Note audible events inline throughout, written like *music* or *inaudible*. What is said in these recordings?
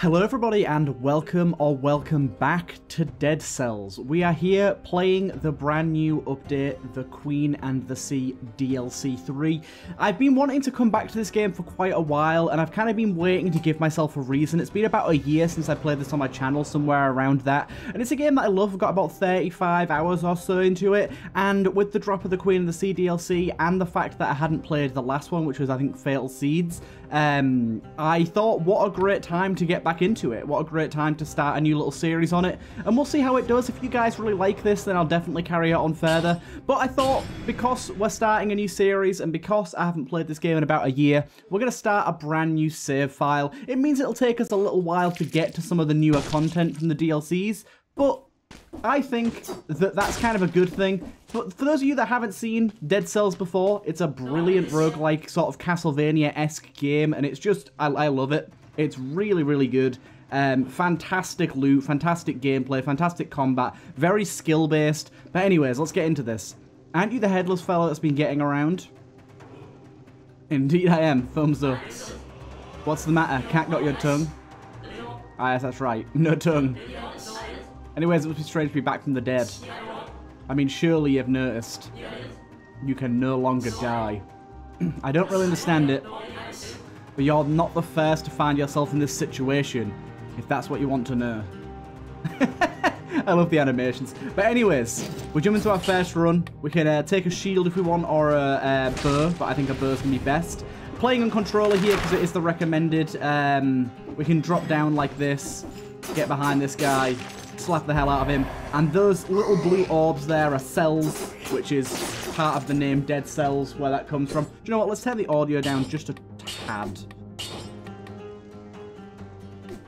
Hello everybody and welcome or welcome back to Dead Cells. We are here playing the brand new update, The Queen and the Sea DLC 3. I've been wanting to come back to this game for quite a while and I've kind of been waiting to give myself a reason. It's been about a year since I played this on my channel, somewhere around that. And it's a game that I love, I've got about 35 hours or so into it. And with the drop of The Queen and the Sea DLC and the fact that I hadn't played the last one, which was I think Fatal Seeds, um, I thought what a great time to get back into it. What a great time to start a new little series on it. And we'll see how it does. If you guys really like this, then I'll definitely carry it on further. But I thought because we're starting a new series and because I haven't played this game in about a year, we're going to start a brand new save file. It means it'll take us a little while to get to some of the newer content from the DLCs, but I think that that's kind of a good thing. But for those of you that haven't seen Dead Cells before, it's a brilliant roguelike sort of Castlevania-esque game, and it's just, I, I love it. It's really, really good. Um, fantastic loot, fantastic gameplay, fantastic combat, very skill-based. But anyways, let's get into this. Aren't you the headless fellow that's been getting around? Indeed I am. Thumbs up. What's the matter? Cat got your tongue? Ah, yes, that's right. No tongue. Anyways, it must be strange to be back from the dead. I mean, surely you've noticed. You can no longer die. *clears throat* I don't really understand it, but you're not the first to find yourself in this situation, if that's what you want to know. *laughs* I love the animations. But anyways, we jump into our first run. We can uh, take a shield if we want, or a, a bow, but I think a bow's going to be best. Playing on controller here, because it is the recommended, um, we can drop down like this, get behind this guy, slap the hell out of him. And those little blue orbs there are cells, which is part of the name Dead Cells, where that comes from. Do you know what? Let's turn the audio down just a tad.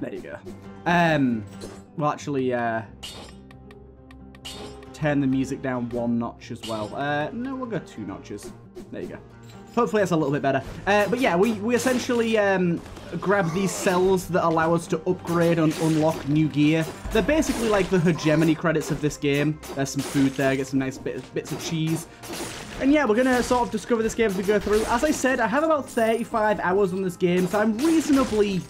There you go. Um, well, actually, uh, turn the music down one notch as well. Uh, no, we'll go two notches. There you go. Hopefully that's a little bit better. Uh, but yeah, we, we essentially um, grab these cells that allow us to upgrade and unlock new gear. They're basically like the hegemony credits of this game. There's some food there, get some nice bit, bits of cheese. And yeah, we're going to sort of discover this game as we go through. As I said, I have about 35 hours on this game, so I'm reasonably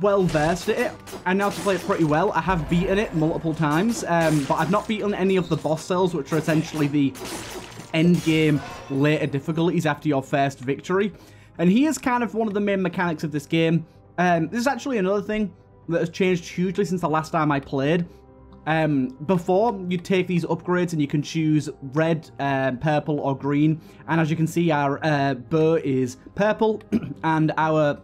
well versed at it. I know to play it pretty well. I have beaten it multiple times, um, but I've not beaten any of the boss cells, which are essentially the end game later difficulties after your first victory. And he is kind of one of the main mechanics of this game. Um, this is actually another thing that has changed hugely since the last time I played. Um, before, you take these upgrades and you can choose red, um, purple, or green. And as you can see, our uh, bow is purple *clears throat* and our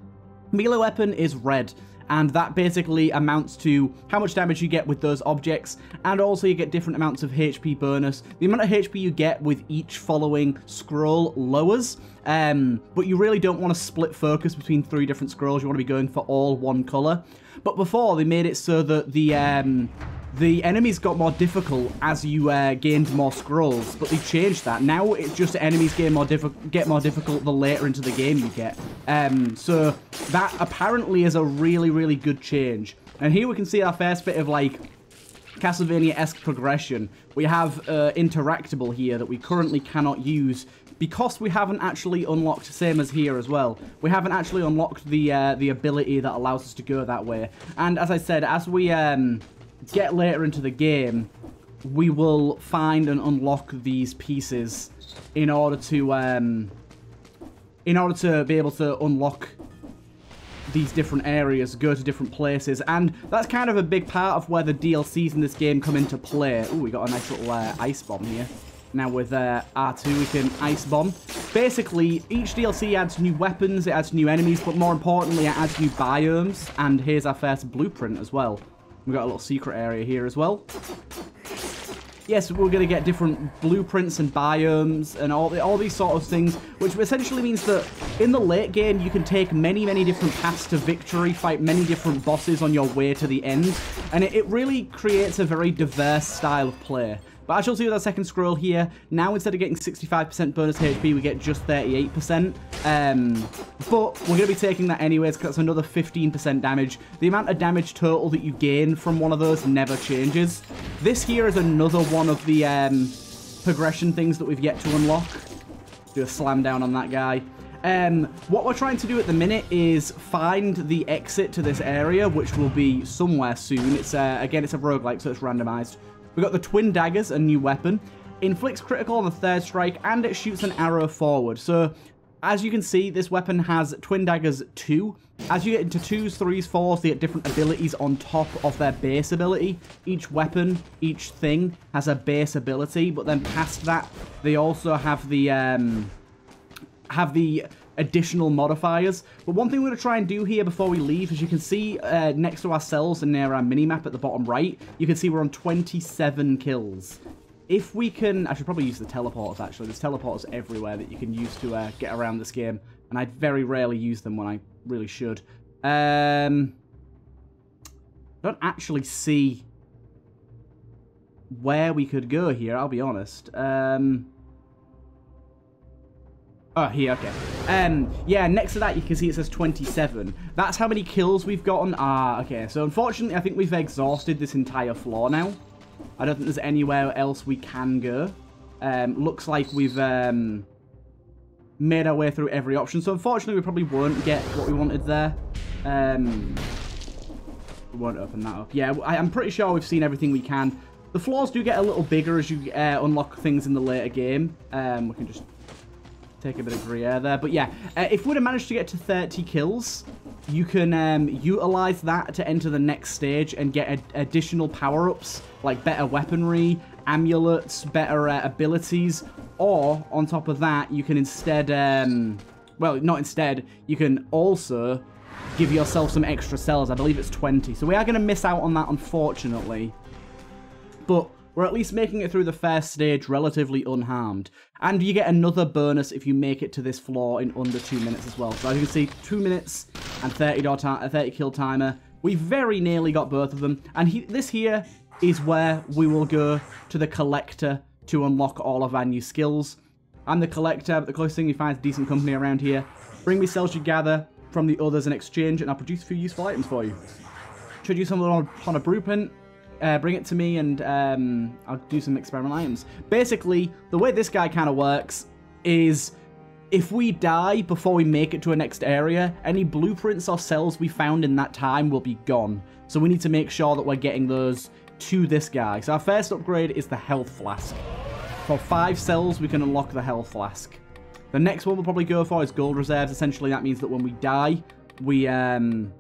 melee weapon is red and that basically amounts to how much damage you get with those objects, and also you get different amounts of HP bonus. The amount of HP you get with each following scroll lowers, um, but you really don't want to split focus between three different scrolls. You want to be going for all one color. But before, they made it so that the um, the enemies got more difficult as you uh, gained more scrolls, but they changed that. Now it's just enemies get more, get more difficult the later into the game you get. Um, so that apparently is a really, really good change. And here we can see our first bit of like Castlevania-esque progression. We have uh, Interactable here that we currently cannot use because we haven't actually unlocked, same as here as well, we haven't actually unlocked the uh, the ability that allows us to go that way. And as I said, as we... Um, get later into the game, we will find and unlock these pieces in order to um, in order to be able to unlock these different areas, go to different places, and that's kind of a big part of where the DLCs in this game come into play. Oh, we got a nice little uh, ice bomb here. Now with uh, R2 we can ice bomb. Basically, each DLC adds new weapons, it adds new enemies, but more importantly it adds new biomes, and here's our first blueprint as well. We've got a little secret area here as well. Yes, we're going to get different blueprints and biomes and all, all these sort of things, which essentially means that in the late game, you can take many, many different paths to victory, fight many different bosses on your way to the end, and it, it really creates a very diverse style of play. But as you'll see with our second scroll here, now instead of getting 65% bonus HP, we get just 38%. Um, but we're going to be taking that anyways, because that's another 15% damage. The amount of damage total that you gain from one of those never changes. This here is another one of the um, progression things that we've yet to unlock. Do a slam down on that guy. Um, what we're trying to do at the minute is find the exit to this area, which will be somewhere soon. It's uh, Again, it's a roguelike, so it's randomized. We've got the Twin Daggers, a new weapon. Inflicts critical on the third strike, and it shoots an arrow forward. So, as you can see, this weapon has Twin Daggers 2. As you get into 2s, 3s, 4s, they get different abilities on top of their base ability. Each weapon, each thing has a base ability, but then past that, they also have the... Um, have the additional modifiers. But one thing we're going to try and do here before we leave, as you can see uh, next to ourselves and near our mini-map at the bottom right, you can see we're on 27 kills. If we can... I should probably use the teleporters, actually. There's teleporters everywhere that you can use to uh, get around this game. And I very rarely use them when I really should. Um, I don't actually see where we could go here, I'll be honest. Um... Oh, here, okay. Um, yeah, next to that, you can see it says 27. That's how many kills we've gotten. Ah, okay. So, unfortunately, I think we've exhausted this entire floor now. I don't think there's anywhere else we can go. Um, looks like we've um, made our way through every option. So, unfortunately, we probably won't get what we wanted there. Um, we won't open that up. Yeah, I, I'm pretty sure we've seen everything we can. The floors do get a little bigger as you uh, unlock things in the later game. Um, we can just take a bit of Gruyere there. But yeah, uh, if we'd have managed to get to 30 kills, you can um, utilize that to enter the next stage and get ad additional power-ups, like better weaponry, amulets, better uh, abilities, or on top of that, you can instead, um, well, not instead, you can also give yourself some extra cells. I believe it's 20. So we are going to miss out on that, unfortunately. But we're at least making it through the first stage relatively unharmed. And you get another bonus if you make it to this floor in under two minutes as well. So as you can see, two minutes and 30, uh, 30 kill timer. We very nearly got both of them. And he, this here is where we will go to the collector to unlock all of our new skills. I'm the collector, but the closest thing you find is decent company around here. Bring me cells you gather from the others in exchange, and I'll produce a few useful items for you. Should you on, on a blueprint, uh, bring it to me and um, I'll do some experimental items. Basically, the way this guy kind of works is if we die before we make it to a next area, any blueprints or cells we found in that time will be gone. So we need to make sure that we're getting those to this guy. So our first upgrade is the health flask. For five cells, we can unlock the health flask. The next one we'll probably go for is gold reserves. Essentially, that means that when we die, we um,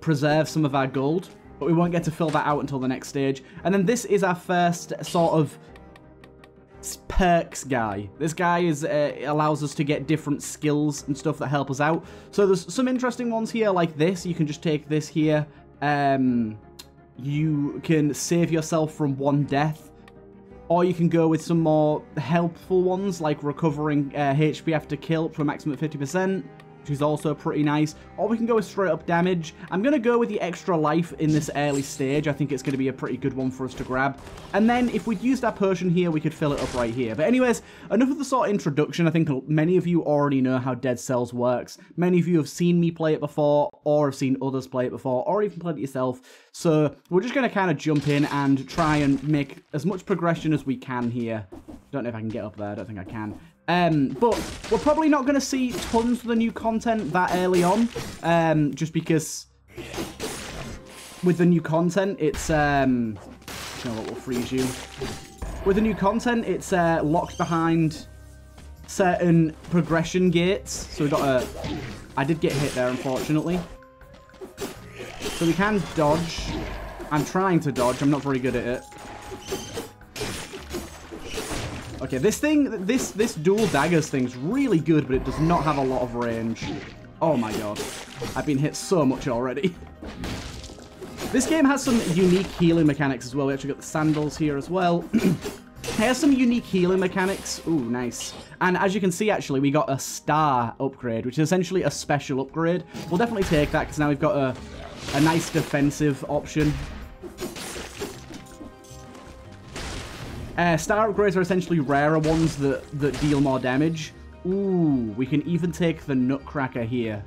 preserve some of our gold but we won't get to fill that out until the next stage. And then this is our first sort of perks guy. This guy is uh, allows us to get different skills and stuff that help us out. So there's some interesting ones here like this. You can just take this here. Um, you can save yourself from one death. Or you can go with some more helpful ones like recovering uh, HP after kill for maximum 50% which is also pretty nice. Or we can go with straight up damage. I'm going to go with the extra life in this early stage. I think it's going to be a pretty good one for us to grab. And then if we'd used our potion here, we could fill it up right here. But anyways, enough of the sort of introduction. I think many of you already know how Dead Cells works. Many of you have seen me play it before, or have seen others play it before, or even played it yourself. So we're just going to kind of jump in and try and make as much progression as we can here. Don't know if I can get up there. I don't think I can. Um, but we're probably not going to see tons of the new content that early on, um, just because with the new content, it's, um, you know what will freeze you. With the new content, it's uh, locked behind certain progression gates. So we got a, I did get hit there, unfortunately. So we can dodge. I'm trying to dodge. I'm not very good at it. Okay, this thing, this this dual daggers thing's really good, but it does not have a lot of range. Oh my god. I've been hit so much already. *laughs* this game has some unique healing mechanics as well. We actually got the sandals here as well. *clears throat* has some unique healing mechanics. Ooh, nice. And as you can see, actually, we got a star upgrade, which is essentially a special upgrade. We'll definitely take that, because now we've got a, a nice defensive option. Uh, star upgrades are essentially rarer ones that, that deal more damage. Ooh, we can even take the Nutcracker here.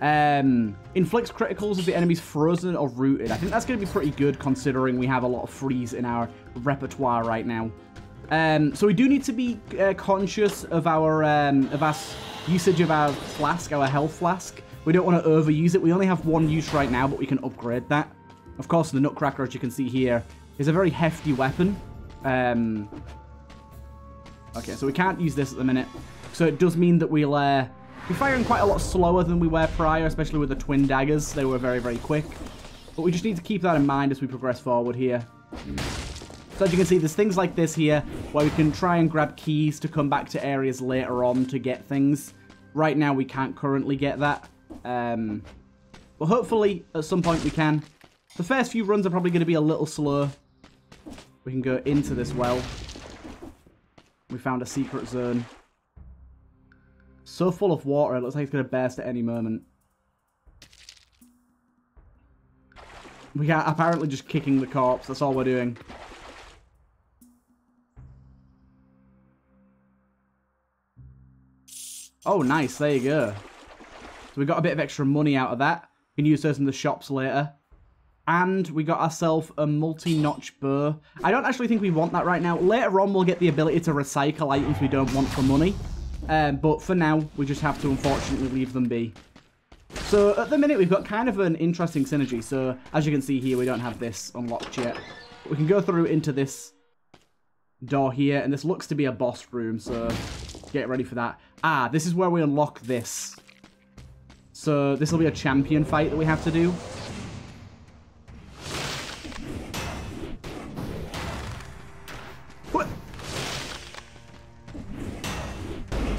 Um, inflicts criticals if the enemy's frozen or rooted. I think that's going to be pretty good considering we have a lot of freeze in our repertoire right now. Um, so we do need to be uh, conscious of our um, of our usage of our flask, our health flask. We don't want to overuse it. We only have one use right now, but we can upgrade that. Of course, the Nutcracker, as you can see here, is a very hefty weapon. Um, okay, so we can't use this at the minute. So it does mean that we'll uh, be firing quite a lot slower than we were prior, especially with the twin daggers. They were very, very quick. But we just need to keep that in mind as we progress forward here. So as you can see, there's things like this here, where we can try and grab keys to come back to areas later on to get things. Right now, we can't currently get that. Um, but hopefully, at some point we can. The first few runs are probably going to be a little slow. We can go into this well. We found a secret zone. So full of water, it looks like it's going to burst at any moment. We are apparently just kicking the corpse. That's all we're doing. Oh, nice. There you go. So we got a bit of extra money out of that. We can use those in the shops later. And we got ourselves a multi-notch bow. I don't actually think we want that right now. Later on, we'll get the ability to recycle items we don't want for money. Um, but for now, we just have to unfortunately leave them be. So at the minute, we've got kind of an interesting synergy. So as you can see here, we don't have this unlocked yet. We can go through into this door here, and this looks to be a boss room, so get ready for that. Ah, this is where we unlock this. So this will be a champion fight that we have to do.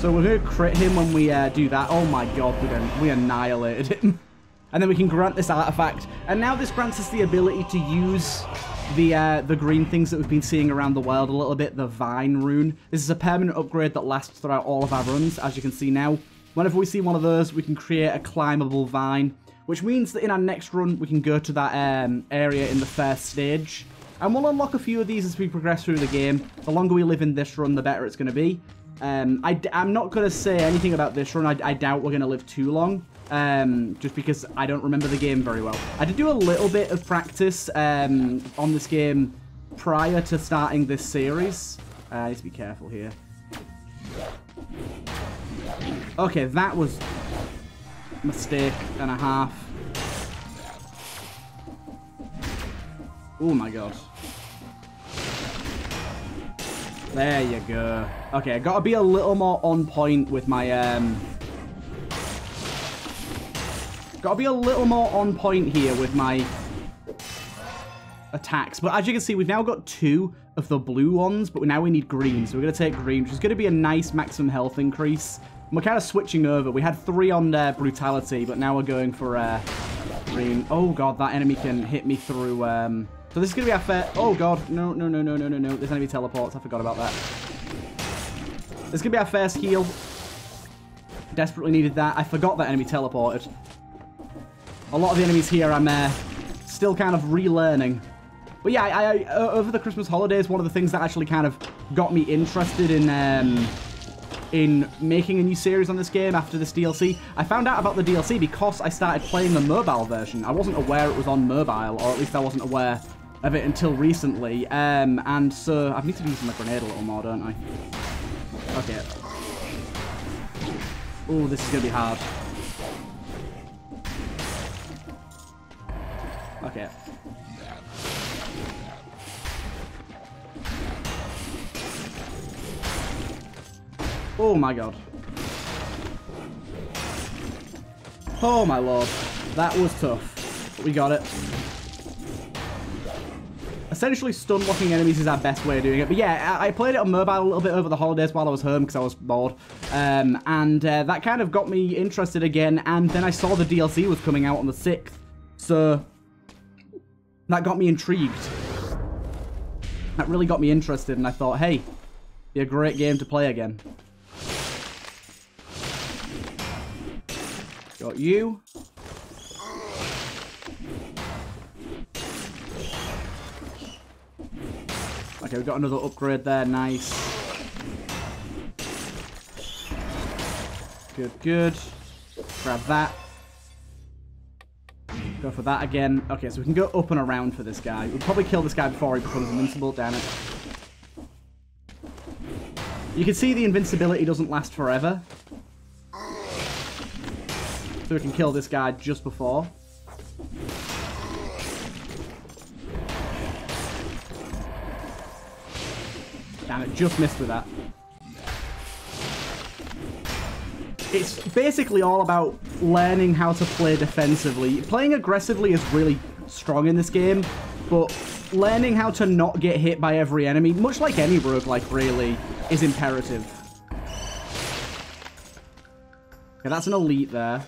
So we're going to crit him when we uh, do that. Oh my god, we, we annihilated him. *laughs* And then we can grant this artifact. And now this grants us the ability to use the uh, the green things that we've been seeing around the world a little bit, the Vine Rune. This is a permanent upgrade that lasts throughout all of our runs, as you can see now. Whenever we see one of those, we can create a climbable vine, which means that in our next run, we can go to that um, area in the first stage. And we'll unlock a few of these as we progress through the game. The longer we live in this run, the better it's going to be. Um, I, am not going to say anything about this run. I, I doubt we're going to live too long um, just because I don't remember the game very well. I did do a little bit of practice um, on this game prior to starting this series. Uh, I need to be careful here. Okay, that was mistake and a half. Oh my god. There you go. Okay, I gotta be a little more on point with my um, Got to be a little more on point here with my attacks. But as you can see, we've now got two of the blue ones, but now we need green. So we're going to take green, which is going to be a nice maximum health increase. And we're kind of switching over. We had three on uh, brutality, but now we're going for uh, green. Oh, God, that enemy can hit me through... Um... So this is going to be our fair... Oh, God. No, no, no, no, no, no, no. This enemy teleports. I forgot about that. This is going to be our first heal. Desperately needed that. I forgot that enemy teleported a lot of the enemies here I'm uh, still kind of relearning. But yeah, I, I, over the Christmas holidays, one of the things that actually kind of got me interested in um, in making a new series on this game after this DLC. I found out about the DLC because I started playing the mobile version. I wasn't aware it was on mobile, or at least I wasn't aware of it until recently. Um, and so I need to be using my grenade a little more, don't I? Okay. Oh, this is going to be hard. Okay. Oh my god. Oh my lord. That was tough. We got it. Essentially, stun locking enemies is our best way of doing it. But yeah, I played it on mobile a little bit over the holidays while I was home because I was bored. Um, and uh, that kind of got me interested again. And then I saw the DLC was coming out on the 6th. So that got me intrigued. That really got me interested, and I thought, hey, be a great game to play again. Got you. Okay, we've got another upgrade there. Nice. Good, good. Grab that. Go for that again. Okay, so we can go up and around for this guy. We'll probably kill this guy before he becomes invincible. Damn it. You can see the invincibility doesn't last forever. So we can kill this guy just before. Damn it, just missed with that. It's basically all about learning how to play defensively. Playing aggressively is really strong in this game, but learning how to not get hit by every enemy, much like any roguelike really, is imperative. Okay, that's an elite there.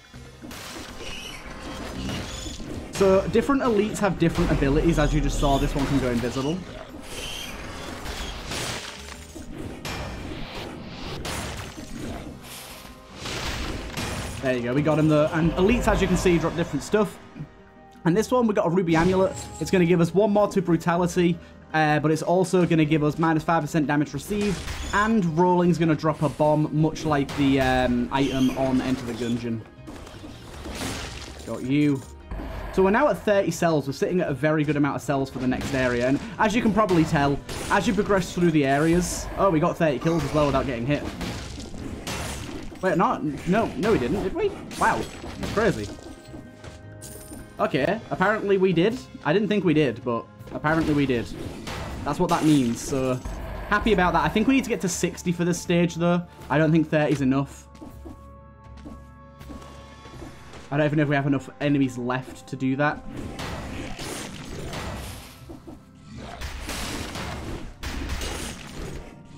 So different elites have different abilities, as you just saw. This one can go invisible. There you go, we got him the... And elites, as you can see, drop different stuff. And this one, we got a Ruby Amulet. It's going to give us one more to Brutality, uh, but it's also going to give us minus 5% damage received. And Rolling's going to drop a bomb, much like the um, item on Enter the Gungeon. Got you. So we're now at 30 cells. We're sitting at a very good amount of cells for the next area. And as you can probably tell, as you progress through the areas... Oh, we got 30 kills as well without getting hit. Wait, not... No, no we didn't, did we? Wow, that's crazy. Okay, apparently we did. I didn't think we did, but apparently we did. That's what that means, so... Happy about that. I think we need to get to 60 for this stage, though. I don't think 30 is enough. I don't even know if we have enough enemies left to do that.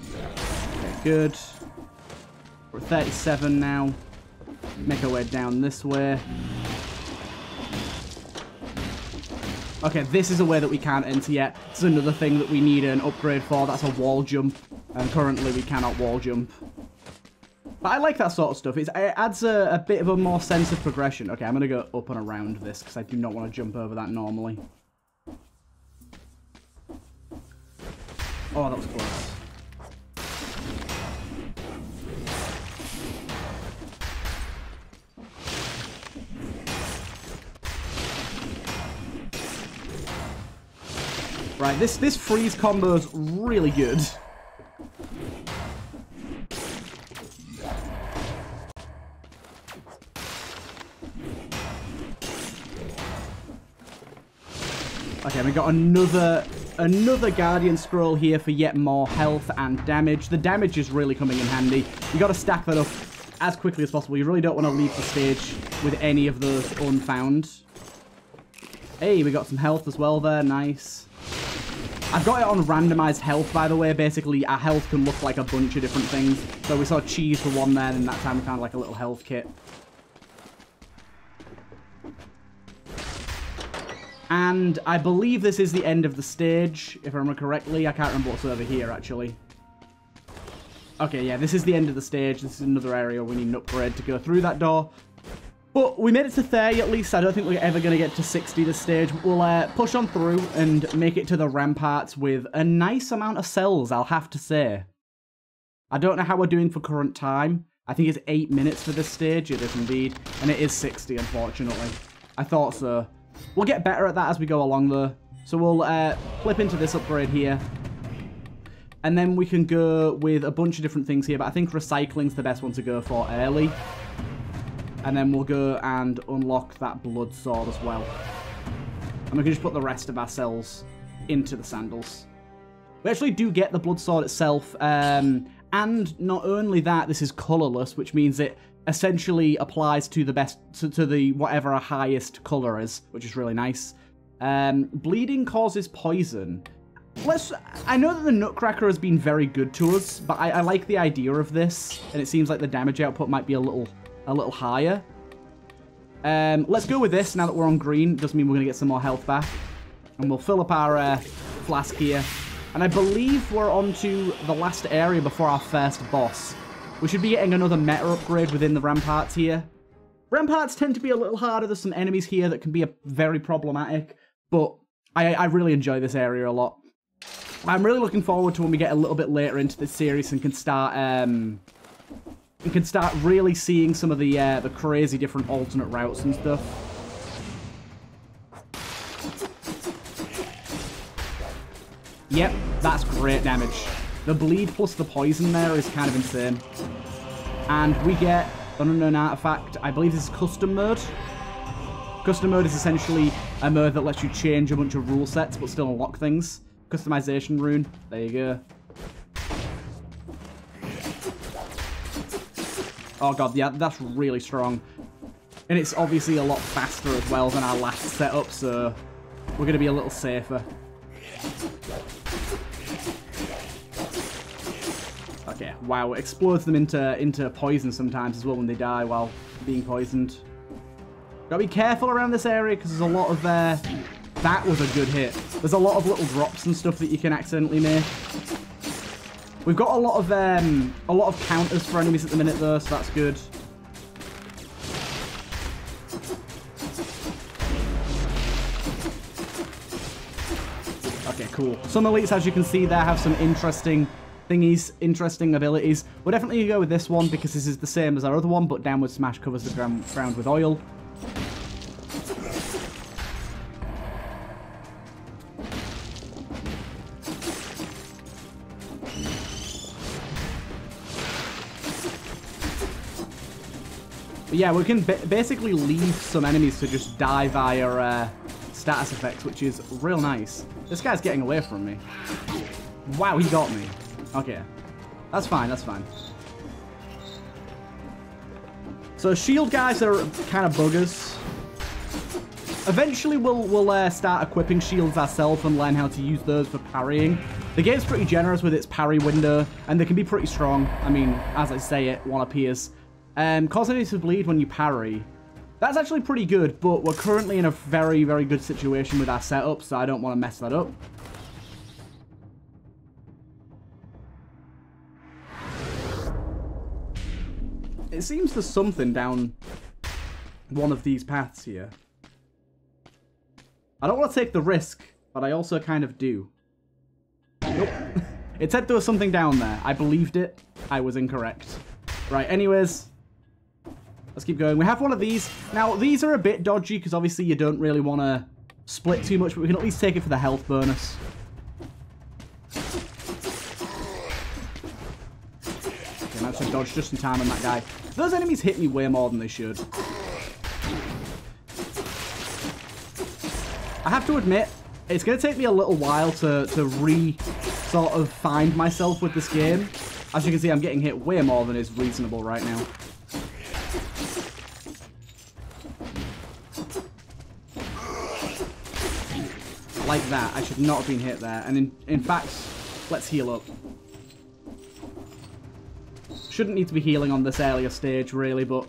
Okay, good. We're at 37 now. Make our way down this way. Okay, this is a way that we can't enter yet. Is another thing that we need an upgrade for. That's a wall jump. And currently we cannot wall jump. But I like that sort of stuff. It's, it adds a, a bit of a more sense of progression. Okay, I'm going to go up and around this because I do not want to jump over that normally. Oh, that was close. Right, this, this freeze combo is really good. Okay, we got another another Guardian Scroll here for yet more health and damage. The damage is really coming in handy. You got to stack that up as quickly as possible. You really don't want to leave the stage with any of those unfound. Hey, we got some health as well there. Nice. I've got it on randomized health, by the way. Basically, our health can look like a bunch of different things. So we saw cheese for one there, and that time we found like a little health kit. And I believe this is the end of the stage, if I remember correctly. I can't remember what's over here, actually. Okay, yeah, this is the end of the stage. This is another area we need an upgrade to go through that door. But we made it to 30 at least. I don't think we're ever going to get to 60 this stage. We'll uh, push on through and make it to the ramparts with a nice amount of cells, I'll have to say. I don't know how we're doing for current time. I think it's 8 minutes for this stage. It is indeed. And it is 60, unfortunately. I thought so. We'll get better at that as we go along, though. So we'll uh, flip into this upgrade here. And then we can go with a bunch of different things here. But I think recycling's the best one to go for early. And then we'll go and unlock that blood sword as well. And we can just put the rest of our cells into the sandals. We actually do get the blood sword itself. Um, and not only that, this is colorless, which means it essentially applies to the best, to, to the whatever our highest color is, which is really nice. Um, bleeding causes poison. Let's. I know that the Nutcracker has been very good to us, but I, I like the idea of this, and it seems like the damage output might be a little a little higher. Um, let's go with this now that we're on green. Doesn't mean we're going to get some more health back. And we'll fill up our uh, flask here. And I believe we're on to the last area before our first boss. We should be getting another meta upgrade within the ramparts here. Ramparts tend to be a little harder. There's some enemies here that can be a, very problematic. But I, I really enjoy this area a lot. I'm really looking forward to when we get a little bit later into this series and can start um, we can start really seeing some of the uh, the crazy different alternate routes and stuff. Yep, that's great damage. The bleed plus the poison there is kind of insane. And we get an unknown artifact. I believe this is custom mode. Custom mode is essentially a mode that lets you change a bunch of rule sets but still unlock things. Customization rune. There you go. Oh god, yeah, that's really strong. And it's obviously a lot faster as well than our last setup, so we're going to be a little safer. Okay, wow, it explodes them into, into poison sometimes as well when they die while being poisoned. Gotta be careful around this area because there's a lot of... Uh, that was a good hit. There's a lot of little drops and stuff that you can accidentally make. We've got a lot of um, a lot of counters for enemies at the minute though, so that's good. Okay, cool. Some elites, as you can see there, have some interesting thingies, interesting abilities. We're definitely going to go with this one because this is the same as our other one, but Downward Smash covers the ground with oil. But yeah, we can basically leave some enemies to just die via uh, status effects, which is real nice. This guy's getting away from me. Wow, he got me. Okay. That's fine, that's fine. So shield guys are kind of buggers. Eventually we'll, we'll uh, start equipping shields ourselves and learn how to use those for parrying. The game's pretty generous with its parry window, and they can be pretty strong. I mean, as I say it, one appears. Um, cause enemies to bleed when you parry. That's actually pretty good, but we're currently in a very, very good situation with our setup, so I don't want to mess that up. It seems there's something down one of these paths here. I don't want to take the risk, but I also kind of do. Nope. *laughs* it said there was something down there. I believed it. I was incorrect. Right, anyways, Let's keep going. We have one of these. Now, these are a bit dodgy because obviously you don't really want to split too much, but we can at least take it for the health bonus. Okay, managed to dodge just in time on that guy. Those enemies hit me way more than they should. I have to admit, it's going to take me a little while to, to re sort of find myself with this game. As you can see, I'm getting hit way more than is reasonable right now. Like that. I should not have been hit there. And in, in fact, let's heal up. Shouldn't need to be healing on this earlier stage, really, but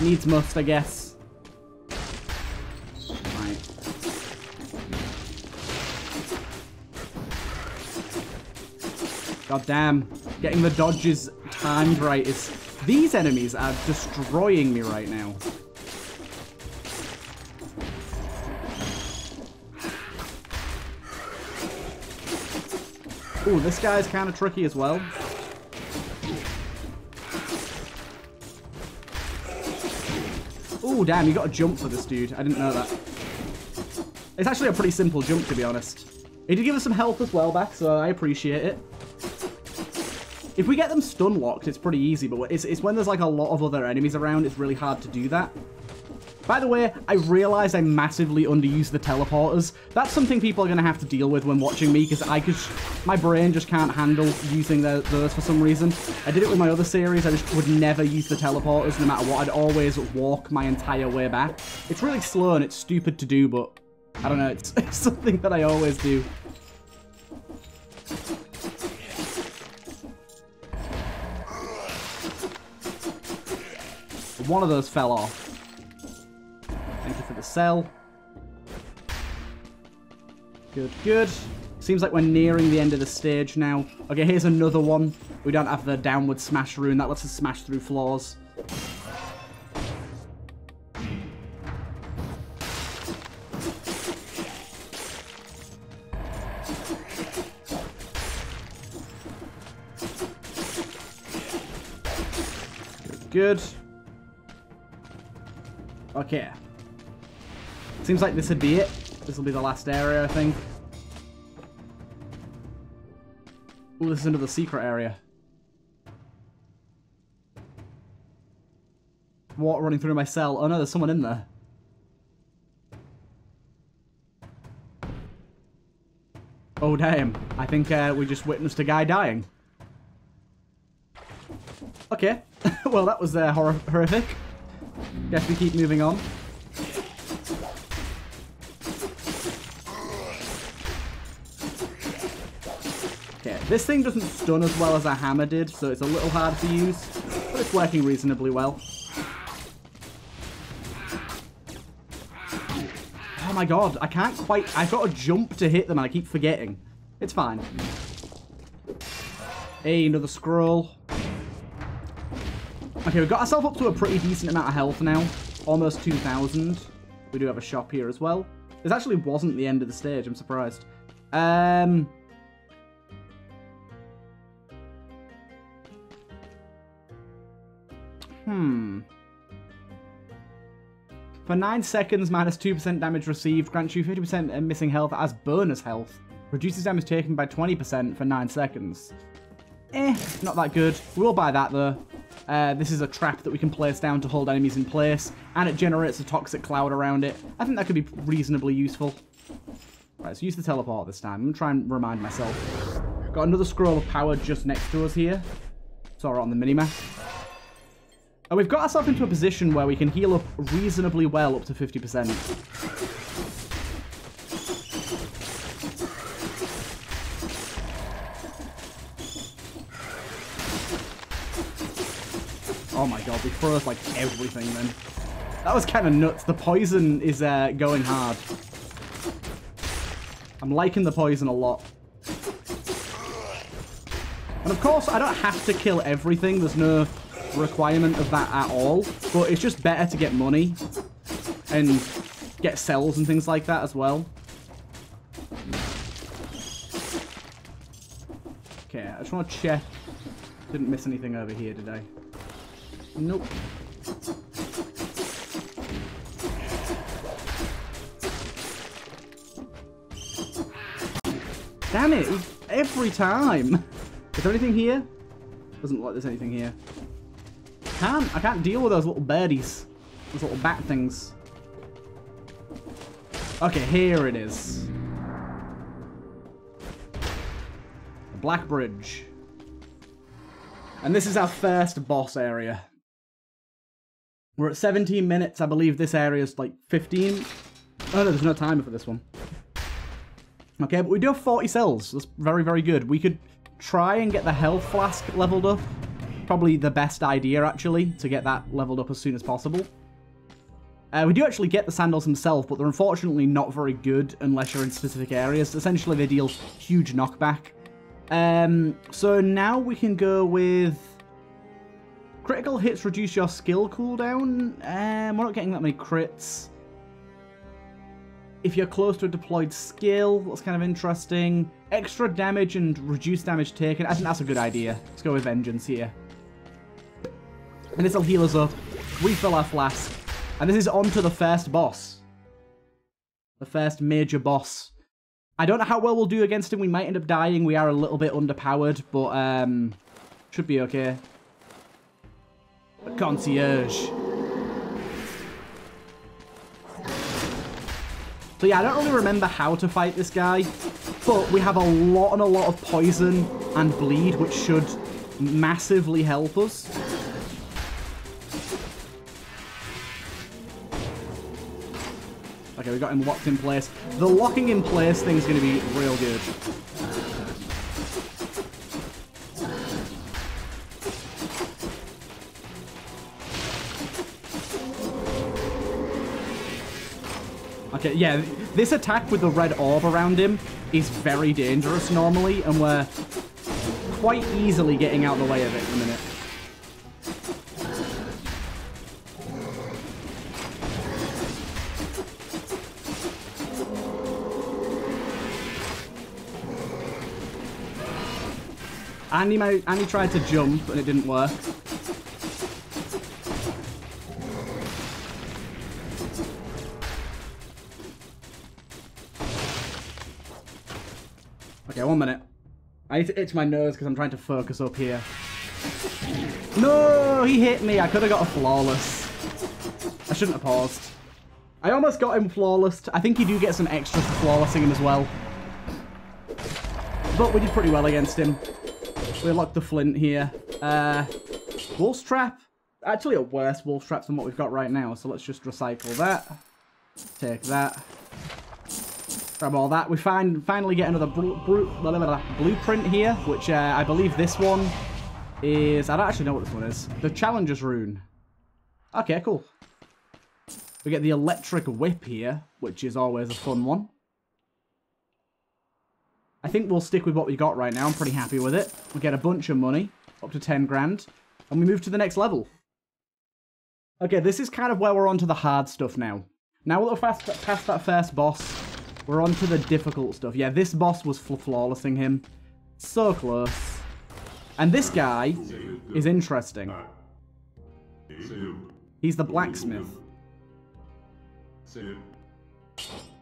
needs must, I guess. God damn. Getting the dodges timed right is... These enemies are destroying me right now. Ooh, this guy's kind of tricky as well. Ooh, damn, you got a jump for this dude. I didn't know that. It's actually a pretty simple jump, to be honest. He did give us some health as well back, so I appreciate it. If we get them stun locked, it's pretty easy, but it's, it's when there's like a lot of other enemies around, it's really hard to do that. By the way, I realized I massively underused the teleporters. That's something people are going to have to deal with when watching me, because I could, my brain just can't handle using the, those for some reason. I did it with my other series. I just would never use the teleporters no matter what. I'd always walk my entire way back. It's really slow and it's stupid to do, but I don't know. It's, *laughs* it's something that I always do. One of those fell off. The cell. Good, good. Seems like we're nearing the end of the stage now. Okay, here's another one. We don't have the downward smash rune. That lets us smash through floors. Good. Okay. Seems like this would be it. This will be the last area, I think. Ooh, this is into the secret area. water running through my cell. Oh no, there's someone in there. Oh damn, I think uh, we just witnessed a guy dying. Okay, *laughs* well that was uh, hor horrific. Guess we keep moving on. This thing doesn't stun as well as a hammer did, so it's a little hard to use, but it's working reasonably well. Oh my god, I can't quite... I've got to jump to hit them and I keep forgetting. It's fine. Hey, another scroll. Okay, we've got ourselves up to a pretty decent amount of health now. Almost 2,000. We do have a shop here as well. This actually wasn't the end of the stage, I'm surprised. Um... Hmm... For 9 seconds, minus 2% damage received, grants you 50% missing health as bonus health. Reduces damage taken by 20% for 9 seconds. Eh, not that good. We'll buy that though. Uh, this is a trap that we can place down to hold enemies in place, and it generates a toxic cloud around it. I think that could be reasonably useful. Right, so use the teleport this time. I'm going to try and remind myself. Got another scroll of power just next to us here. Saw it on the minimap. And we've got ourselves into a position where we can heal up reasonably well up to 50%. Oh my god, we froze like everything then. That was kind of nuts. The poison is uh, going hard. I'm liking the poison a lot. And of course, I don't have to kill everything. There's no requirement of that at all. But it's just better to get money and get cells and things like that as well. Okay, I just want to check. Didn't miss anything over here, I? Nope. Damn it! Every time! Is there anything here? Doesn't look like there's anything here can't. I can't deal with those little birdies. Those little bat things. Okay, here it is. Black Bridge. And this is our first boss area. We're at 17 minutes. I believe this area is like 15. Oh no, there's no timer for this one. Okay, but we do have 40 cells. That's very, very good. We could try and get the health flask leveled up probably the best idea, actually, to get that leveled up as soon as possible. Uh, we do actually get the sandals themselves, but they're unfortunately not very good unless you're in specific areas. Essentially, they deal huge knockback. Um, so now we can go with... Critical hits reduce your skill cooldown. Um, we're not getting that many crits. If you're close to a deployed skill, that's kind of interesting. Extra damage and reduced damage taken. I think that's a good idea. Let's go with Vengeance here. And this will heal us up, refill our flask, and this is on to the first boss. The first major boss. I don't know how well we'll do against him. We might end up dying. We are a little bit underpowered, but um, should be okay. Concierge. So yeah, I don't really remember how to fight this guy, but we have a lot and a lot of poison and bleed, which should massively help us. Okay, we got him locked in place. The locking in place thing is going to be real good. Okay, yeah, this attack with the red orb around him is very dangerous normally, and we're quite easily getting out of the way of it in a minute. Andy, might, Andy tried to jump and it didn't work. Okay, one minute. I need to itch my nose because I'm trying to focus up here. No, he hit me. I could have got a flawless. I shouldn't have paused. I almost got him flawless. I think you do get some extras for flawlessing him as well. But we did pretty well against him. We locked the flint here. Uh, wolf's trap. Actually a worse wolf trap than what we've got right now. So let's just recycle that. Take that. Grab all that. We find finally get another blueprint here, which uh, I believe this one is... I don't actually know what this one is. The Challenger's Rune. Okay, cool. We get the Electric Whip here, which is always a fun one. I think we'll stick with what we got right now. I'm pretty happy with it. We get a bunch of money, up to 10 grand, and we move to the next level. Okay, this is kind of where we're on to the hard stuff now. Now we're past, past that first boss, we're on to the difficult stuff. Yeah, this boss was flawlessing him. So close. And this guy is interesting. He's the blacksmith.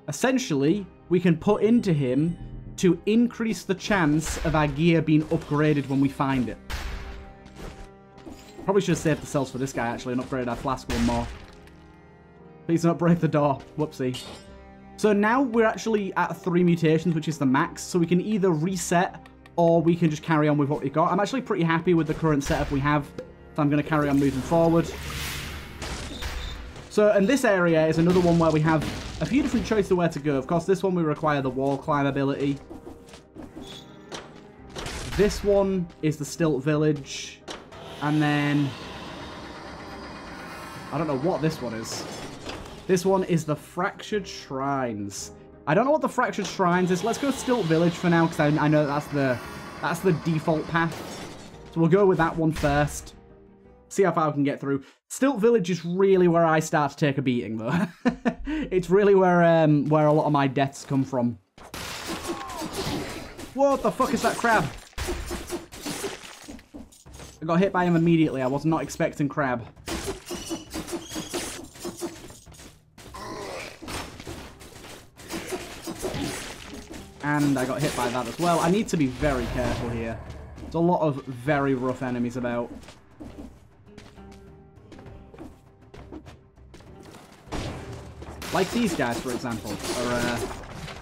Essentially, we can put into him to increase the chance of our gear being upgraded when we find it. Probably should have saved the cells for this guy, actually, and upgraded our flask one more. Please don't break the door. Whoopsie. So now we're actually at three mutations, which is the max. So we can either reset or we can just carry on with what we've got. I'm actually pretty happy with the current setup we have. So I'm going to carry on moving forward. So, and this area is another one where we have a few different choices of where to go. Of course, this one we require the wall climb ability. This one is the Stilt Village. And then... I don't know what this one is. This one is the Fractured Shrines. I don't know what the Fractured Shrines is. Let's go Stilt Village for now, because I, I know that's the that's the default path. So we'll go with that one first. See how far we can get through. Stilt Village is really where I start to take a beating, though. *laughs* it's really where um, where a lot of my deaths come from. What the fuck is that crab? I got hit by him immediately. I was not expecting crab. And I got hit by that as well. I need to be very careful here. There's a lot of very rough enemies about. Like these guys, for example, are uh,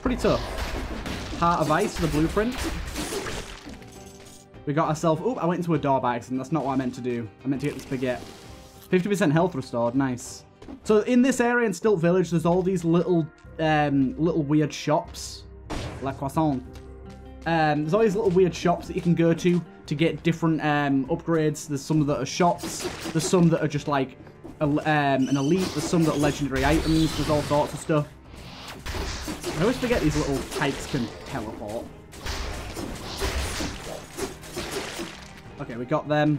pretty tough. Heart of Ice, the blueprint. We got ourselves... Oh, I went into a door by accident. That's not what I meant to do. I meant to get the spaghetti. 50% health restored. Nice. So in this area in Stilt Village, there's all these little um, little weird shops. La Croissant. Um, there's all these little weird shops that you can go to to get different um, upgrades. There's some that are shops. There's some that are just like um, an elite. There's some that are legendary items. There's all sorts of stuff. I always forget these little types can teleport. Okay, we got them.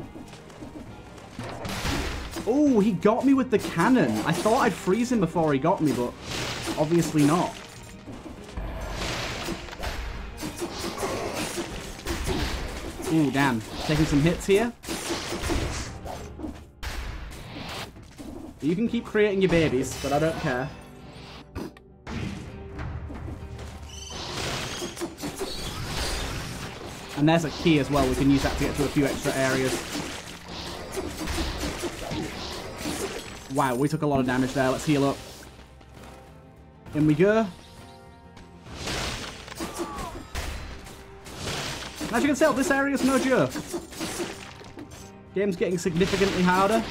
Oh, he got me with the cannon. I thought I'd freeze him before he got me, but obviously not. Ooh, damn. Taking some hits here. You can keep creating your babies, but I don't care. And there's a key as well. We can use that to get to a few extra areas. Wow, we took a lot of damage there. Let's heal up. In we go. As you can tell, this area is no joke. Game's getting significantly harder.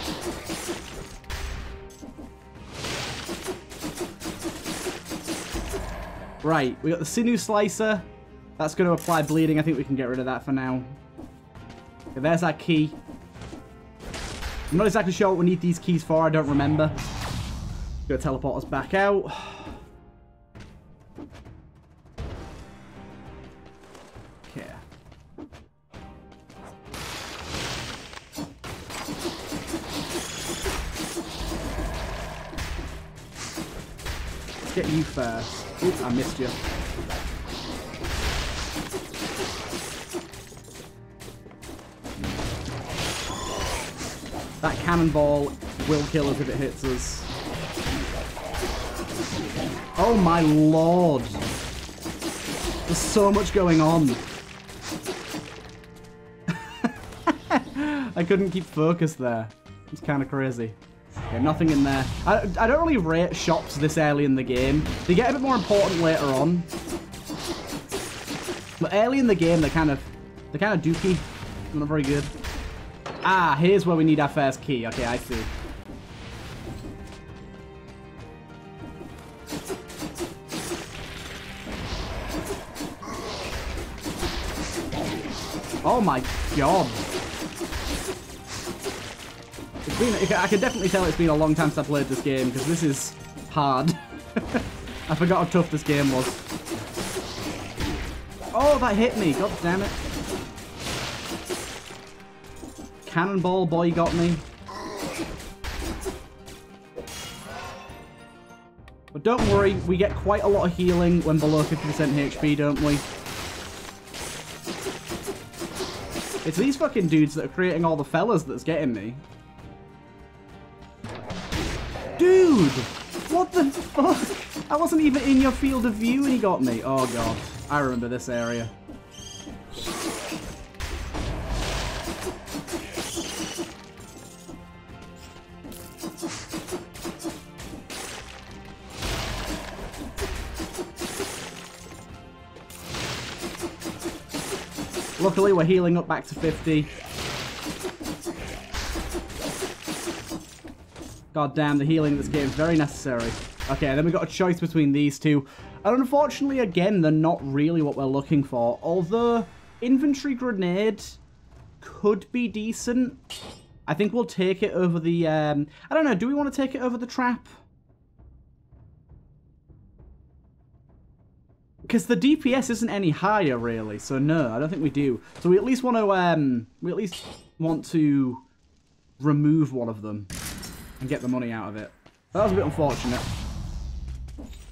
Right, we got the Sinew Slicer. That's going to apply bleeding. I think we can get rid of that for now. Okay, there's our key. I'm not exactly sure what we need these keys for. I don't remember. Gonna teleport us back out. Okay. Let's get you first. Oops, I missed you. That cannonball will kill us if it hits us. Oh my lord. There's so much going on. *laughs* I couldn't keep focus there. It's kind of crazy. Okay, nothing in there. I, I don't really rate shops this early in the game. They get a bit more important later on. But early in the game, they're kind of, they're kind of dookie. Not very good. Ah, here's where we need our first key. Okay, I see. Oh my god. Been, I can definitely tell it's been a long time since I played this game, because this is hard. *laughs* I forgot how tough this game was. Oh, that hit me. God damn it. Cannonball boy got me. But don't worry, we get quite a lot of healing when below 50% HP, don't we? It's these fucking dudes that are creating all the fellas that's getting me. Dude! What the fuck? I wasn't even in your field of view and he got me. Oh god. I remember this area. Luckily, we're healing up back to 50. God damn, the healing in this game is very necessary. Okay, then we got a choice between these two. And unfortunately, again, they're not really what we're looking for. Although, infantry grenade could be decent. I think we'll take it over the... Um, I don't know, do we want to take it over the trap? Because the DPS isn't any higher, really. So no, I don't think we do. So we at least want to, um, we at least want to remove one of them and get the money out of it. That was a bit unfortunate.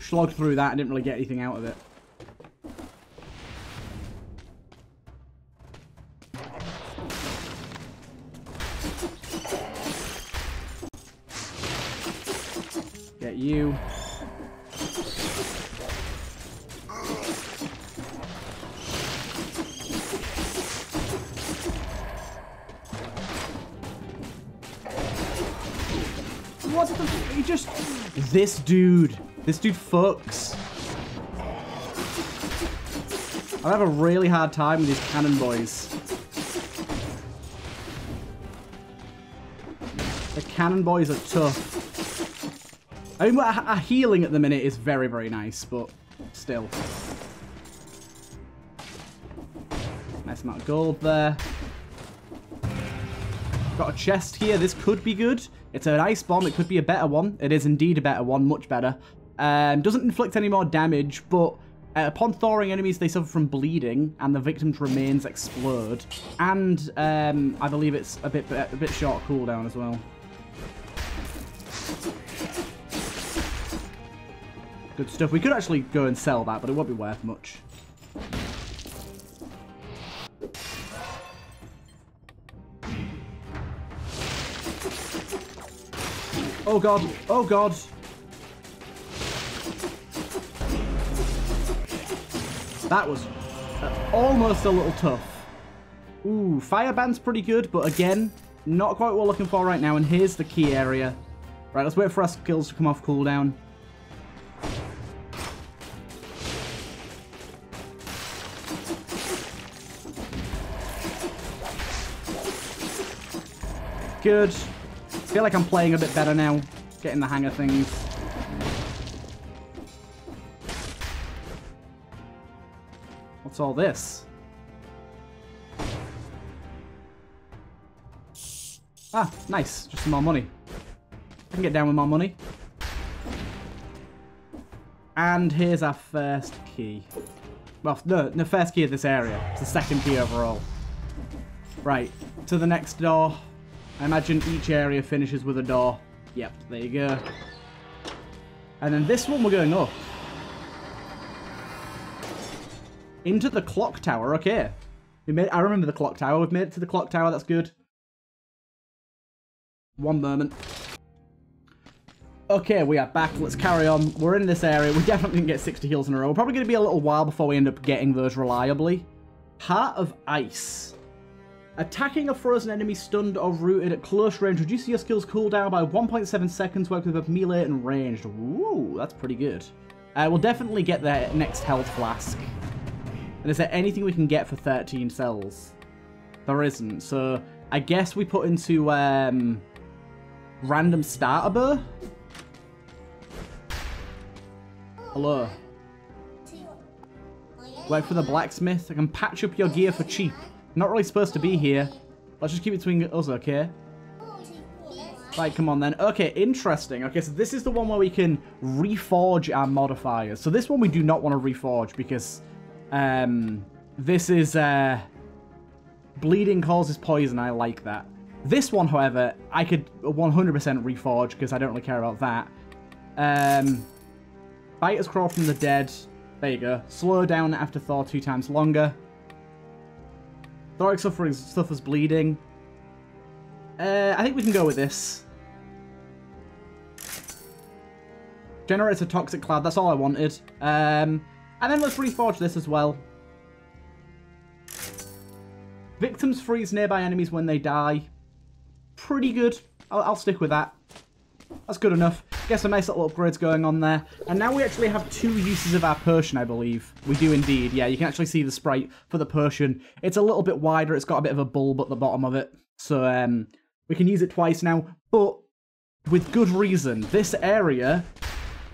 Slogged through that and didn't really get anything out of it. This dude. This dude fucks. I have a really hard time with these cannon boys. The cannon boys are tough. I mean, a healing at the minute is very, very nice, but still. Nice amount of gold there. Got a chest here. This could be good. It's an ice bomb. It could be a better one. It is indeed a better one. Much better. Um, doesn't inflict any more damage, but uh, upon thawing enemies, they suffer from bleeding, and the victim's remains explode. And um, I believe it's a bit a bit short cooldown as well. Good stuff. We could actually go and sell that, but it won't be worth much. Oh god. Oh god. That was uh, almost a little tough. Ooh, Firebrand's pretty good, but again, not quite what we're looking for right now. And here's the key area. Right, let's wait for our skills to come off cooldown. Good feel like I'm playing a bit better now. Getting the hang of things. What's all this? Ah, nice. Just some more money. I can get down with more money. And here's our first key. Well, no, the first key of this area. It's the second key overall. Right, to the next door. I imagine each area finishes with a door. Yep, there you go. And then this one we're going up. Into the clock tower, okay. We made I remember the clock tower. We've made it to the clock tower, that's good. One moment. Okay, we are back. Let's carry on. We're in this area. We *laughs* definitely didn't get 60 heals in a row. We're probably going to be a little while before we end up getting those reliably. Heart of Ice. Attacking a frozen enemy stunned or rooted at close range reduces your skill's cooldown by 1.7 seconds working with both melee and ranged. Ooh, that's pretty good. Uh, we'll definitely get the next health flask. And is there anything we can get for 13 cells? There isn't, so I guess we put into um, random starter burr? Hello. Work for the blacksmith. I can patch up your gear for cheap. Not really supposed to be here. Let's just keep it between us, okay? Right, come on then. Okay, interesting. Okay, so this is the one where we can reforge our modifiers. So this one we do not want to reforge because um, this is... Uh, bleeding causes poison. I like that. This one, however, I could 100% reforge because I don't really care about that. Um, Biter's Crawl from the Dead. There you go. Slow down after thaw two times longer. Thoric suffering suffers bleeding. Uh, I think we can go with this. Generates a toxic cloud. That's all I wanted. Um, and then let's reforge this as well. Victims freeze nearby enemies when they die. Pretty good. I'll, I'll stick with that. That's good enough. Get some nice little upgrades going on there. And now we actually have two uses of our Potion, I believe. We do indeed. Yeah, you can actually see the sprite for the Potion. It's a little bit wider. It's got a bit of a bulb at the bottom of it. So um, we can use it twice now. But with good reason. This area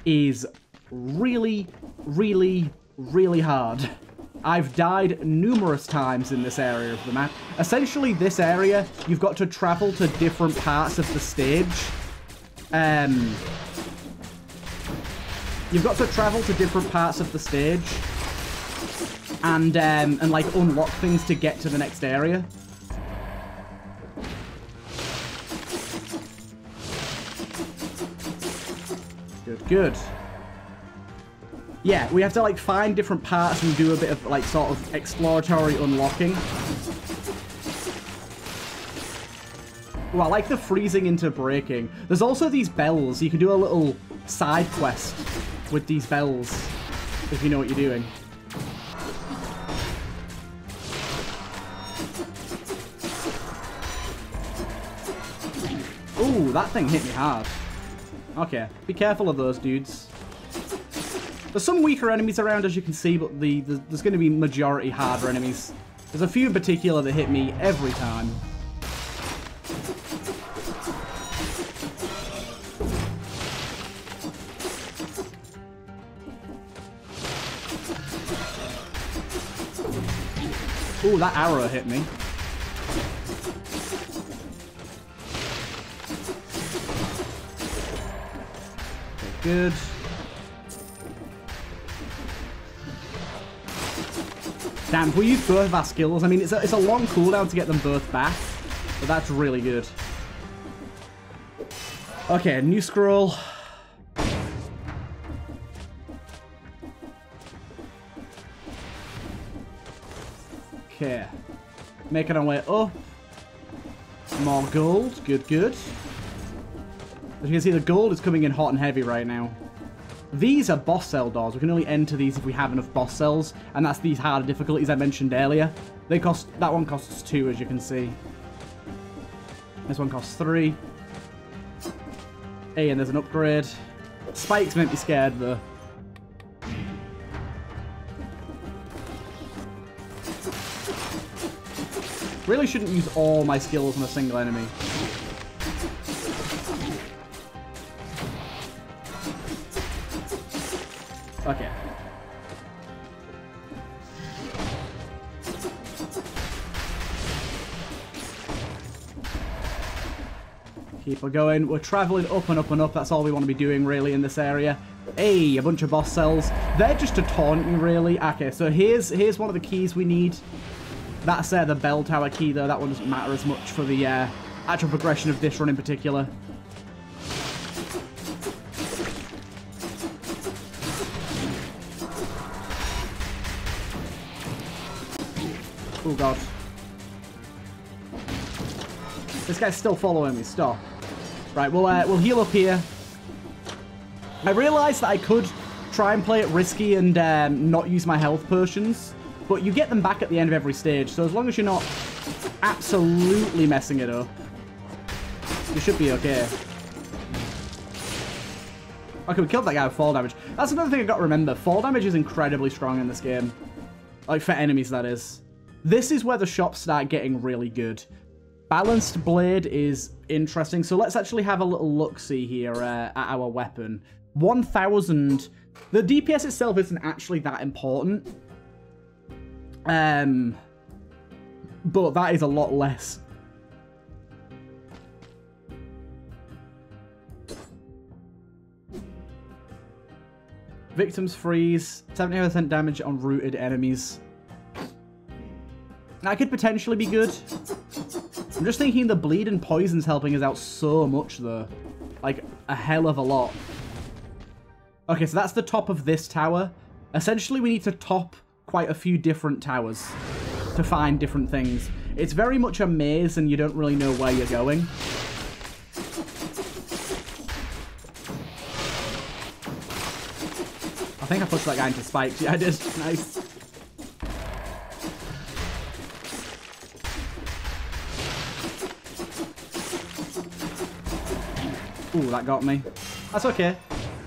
is really, really, really hard. I've died numerous times in this area of the map. Essentially, this area, you've got to travel to different parts of the stage. Um, you've got to travel to different parts of the stage and um, and like unlock things to get to the next area. Good, good. Yeah, we have to like find different parts and do a bit of like sort of exploratory unlocking. Well, I like the freezing into breaking. There's also these bells. You can do a little side quest with these bells, if you know what you're doing. Ooh, that thing hit me hard. Okay, be careful of those dudes. There's some weaker enemies around, as you can see, but the, the there's going to be majority harder enemies. There's a few in particular that hit me every time. Ooh, that arrow hit me. Okay, good. Damn, we use both of our skills. I mean, it's a, it's a long cooldown to get them both back, but that's really good. Okay, new scroll. Okay. Making our way up. More gold. Good, good. As you can see, the gold is coming in hot and heavy right now. These are boss cell doors. We can only enter these if we have enough boss cells, and that's these harder difficulties I mentioned earlier. They cost that one costs two, as you can see. This one costs three. Hey, and there's an upgrade. Spikes make me scared though. Really shouldn't use all my skills on a single enemy. Okay. Keep on going. We're traveling up and up and up. That's all we want to be doing, really, in this area. Hey, a bunch of boss cells. They're just to taunt you, really. Okay, so here's here's one of the keys we need. That's uh, the bell tower key, though. That one doesn't matter as much for the uh, actual progression of this run in particular. Oh god. This guy's still following me. Stop. Right, we'll uh, we'll heal up here. I realised that I could try and play it risky and um, not use my health potions, but you get them back at the end of every stage. So as long as you're not absolutely messing it up. You should be okay. Okay, we killed that guy with fall damage. That's another thing I've got to remember. Fall damage is incredibly strong in this game. Like, for enemies, that is. This is where the shops start getting really good. Balanced blade is interesting. So let's actually have a little look-see here uh, at our weapon. 1,000. The DPS itself isn't actually that important. Um, but that is a lot less. Victims freeze, 70% damage on rooted enemies. That could potentially be good. I'm just thinking the bleed and poison's helping us out so much though. Like, a hell of a lot. Okay, so that's the top of this tower. Essentially, we need to top quite a few different towers to find different things. It's very much a maze and you don't really know where you're going. I think I pushed that guy into spikes. Yeah, I did. *laughs* Nice. Ooh, that got me. That's okay.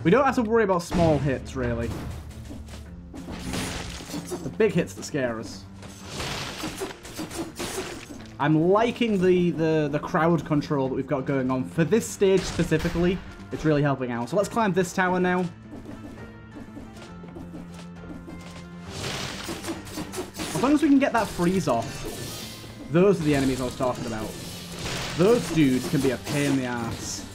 We don't have to worry about small hits, really. Big hits that scare us. I'm liking the, the, the crowd control that we've got going on. For this stage specifically, it's really helping out. So let's climb this tower now. As long as we can get that freeze off, those are the enemies I was talking about. Those dudes can be a pain in the ass.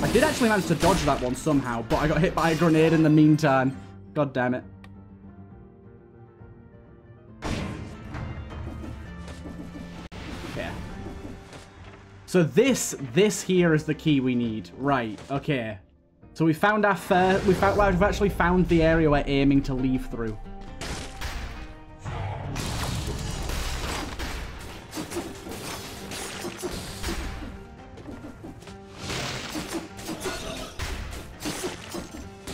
I did actually manage to dodge that one somehow, but I got hit by a grenade in the meantime. God damn it. So this, this here is the key we need. Right, okay. So we found our fair, we found, well, we've actually found the area we're aiming to leave through.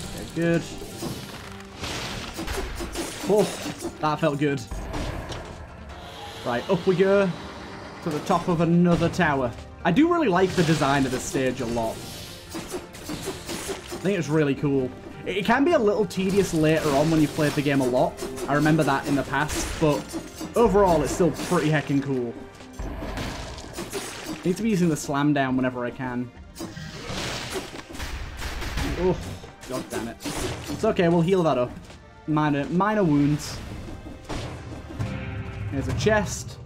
Okay, good. Oh, that felt good. Right, up we go to the top of another tower. I do really like the design of this stage a lot. I think it's really cool. It can be a little tedious later on when you've played the game a lot. I remember that in the past, but overall it's still pretty heckin' cool. I Need to be using the slam down whenever I can. Oh, god damn it. It's okay, we'll heal that up. Minor, minor wounds. There's a chest.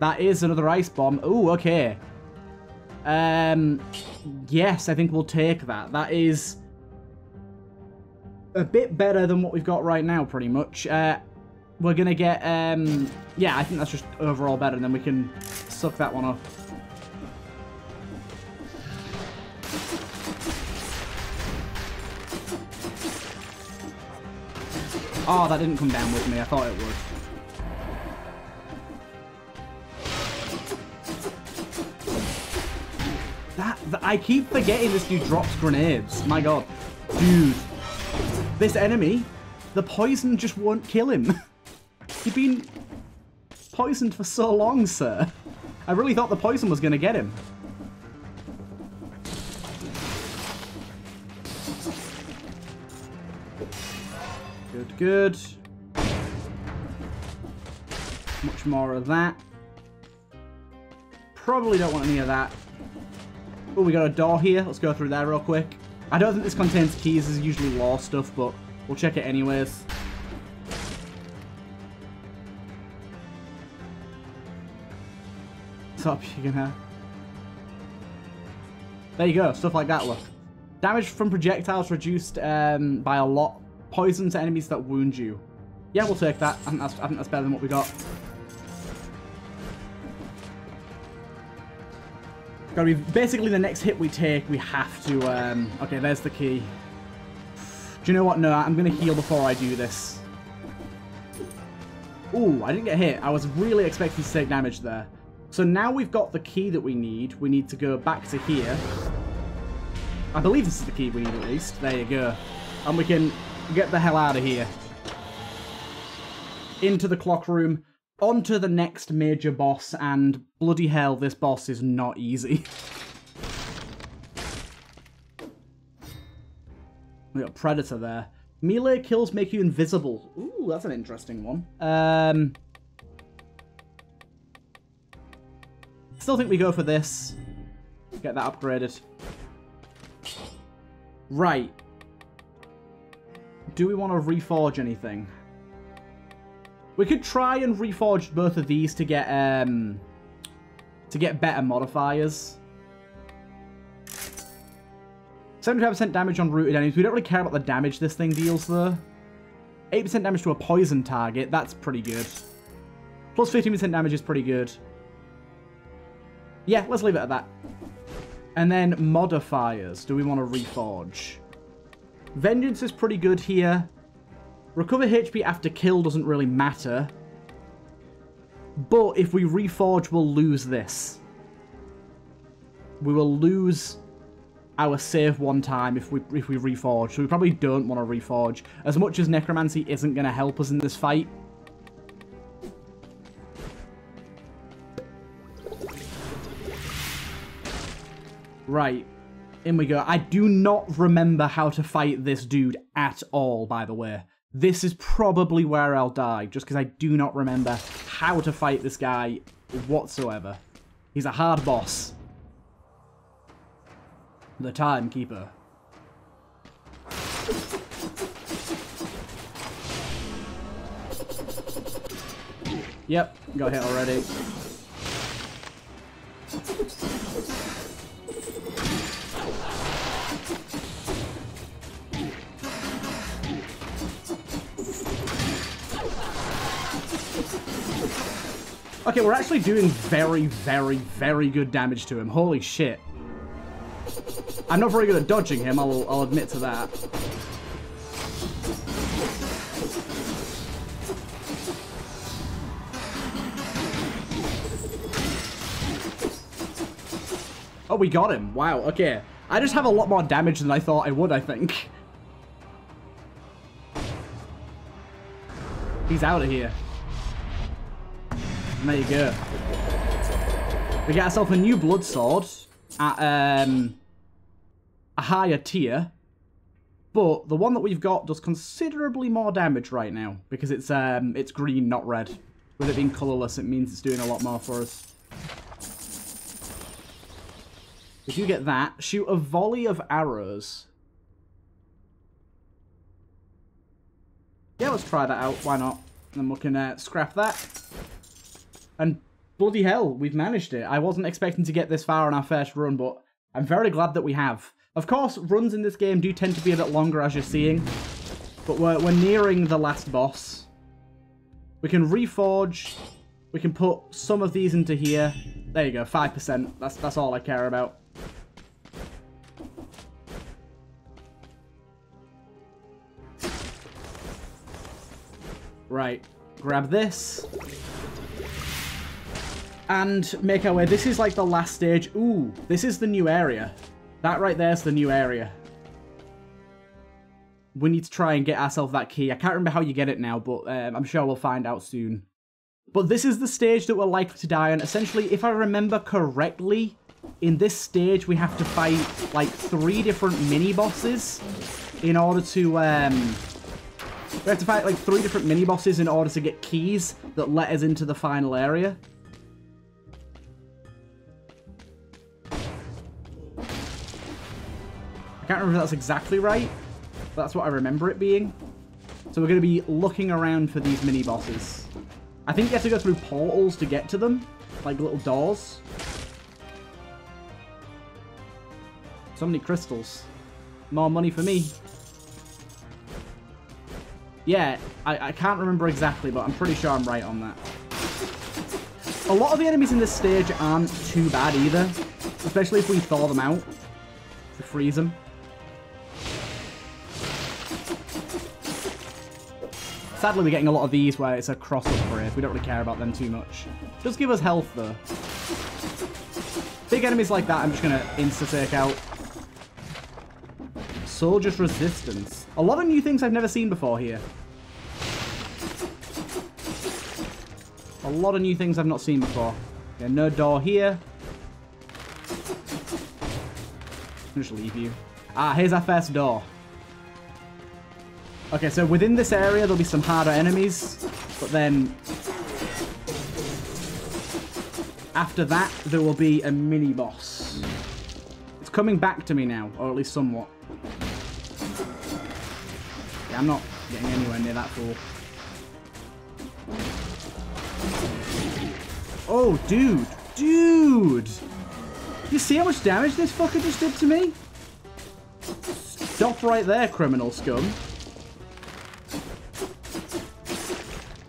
That is another ice bomb. Oh, okay. Um, yes, I think we'll take that. That is a bit better than what we've got right now, pretty much. Uh, we're going to get, um, yeah, I think that's just overall better, and then we can suck that one off. Oh, that didn't come down with me. I thought it would. I keep forgetting this dude drops grenades. My god. Dude. This enemy, the poison just won't kill him. *laughs* You've been poisoned for so long, sir. I really thought the poison was going to get him. Good, good. Much more of that. Probably don't want any of that. Oh, we got a door here. Let's go through there real quick. I don't think this contains keys. This is usually law stuff, but we'll check it anyways. What's up, you gonna... There you go. Stuff like that, look. Damage from projectiles reduced um, by a lot. Poison to enemies that wound you. Yeah, we'll take that. I think that's, I think that's better than what we got. Gotta be basically the next hit we take, we have to. Um, okay, there's the key. Do you know what? No, I'm gonna heal before I do this. Ooh, I didn't get hit. I was really expecting to take damage there. So now we've got the key that we need. We need to go back to here. I believe this is the key we need at least. There you go. And we can get the hell out of here. into the clock room, onto the next major boss, and bloody hell, this boss is not easy. *laughs* we got Predator there. Melee kills make you invisible. Ooh, that's an interesting one. Um, still think we go for this. Get that upgraded. Right. Do we want to reforge anything? We could try and reforge both of these to get um to get better modifiers. 75% damage on rooted enemies. We don't really care about the damage this thing deals, though. 8% damage to a poison target. That's pretty good. Plus 15% damage is pretty good. Yeah, let's leave it at that. And then modifiers. Do we want to reforge? Vengeance is pretty good here. Recover HP after kill doesn't really matter. But if we reforge, we'll lose this. We will lose our save one time if we if we reforge. So we probably don't want to reforge. As much as Necromancy isn't going to help us in this fight. Right. In we go. I do not remember how to fight this dude at all, by the way. This is probably where I'll die, just because I do not remember how to fight this guy whatsoever. He's a hard boss. The Timekeeper. Yep, got hit already. Okay, we're actually doing very, very, very good damage to him. Holy shit. I'm not very good at dodging him, I'll, I'll admit to that. Oh, we got him. Wow, okay. I just have a lot more damage than I thought I would, I think. *laughs* He's out of here. And there you go. We get ourselves a new blood sword at um, a higher tier. But the one that we've got does considerably more damage right now because it's um it's green, not red. With it being colorless, it means it's doing a lot more for us. If you get that, shoot a volley of arrows. Yeah, let's try that out. Why not? And then we can uh, scrap that. And bloody hell, we've managed it. I wasn't expecting to get this far on our first run, but I'm very glad that we have. Of course, runs in this game do tend to be a bit longer, as you're seeing. But we're, we're nearing the last boss. We can reforge. We can put some of these into here. There you go, 5%. That's, that's all I care about. Right, grab this and make our way. This is like the last stage. Ooh, this is the new area. That right there's the new area. We need to try and get ourselves that key. I can't remember how you get it now, but um, I'm sure we'll find out soon. But this is the stage that we're likely to die on. Essentially, if I remember correctly, in this stage we have to fight like three different mini-bosses in order to... Um, we have to fight like three different mini-bosses in order to get keys that let us into the final area. Can't remember if that's exactly right, but that's what I remember it being. So we're going to be looking around for these mini-bosses. I think you have to go through portals to get to them, like little doors. So many crystals. More money for me. Yeah, I, I can't remember exactly, but I'm pretty sure I'm right on that. A lot of the enemies in this stage aren't too bad either, especially if we thaw them out to freeze them. Sadly, we're getting a lot of these where it's a cross upgrade. We don't really care about them too much. Just give us health, though. Big enemies like that, I'm just going to insta-take out. Soldier's Resistance. A lot of new things I've never seen before here. A lot of new things I've not seen before. Yeah, no door here. I'll just leave you. Ah, here's our first door. Okay, so within this area, there'll be some harder enemies, but then after that, there will be a mini-boss. It's coming back to me now, or at least somewhat. Yeah, I'm not getting anywhere near that fool. Oh, dude. Dude! You see how much damage this fucker just did to me? Stop right there, criminal scum.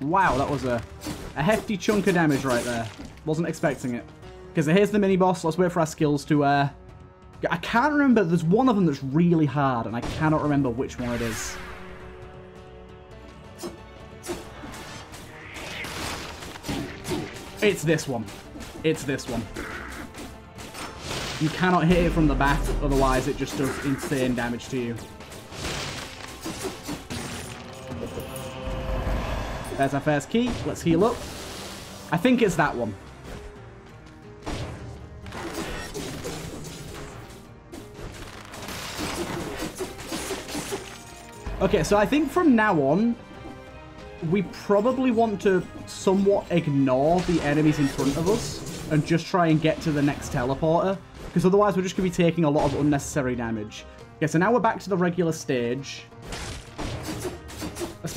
Wow, that was a, a hefty chunk of damage right there. Wasn't expecting it. Because here's the mini-boss. Let's wait for our skills to... Uh... I can't remember. There's one of them that's really hard, and I cannot remember which one it is. It's this one. It's this one. You cannot hit it from the back, otherwise it just does insane damage to you. There's our first key. Let's heal up. I think it's that one. Okay, so I think from now on, we probably want to somewhat ignore the enemies in front of us and just try and get to the next teleporter, because otherwise we're just going to be taking a lot of unnecessary damage. Okay, so now we're back to the regular stage.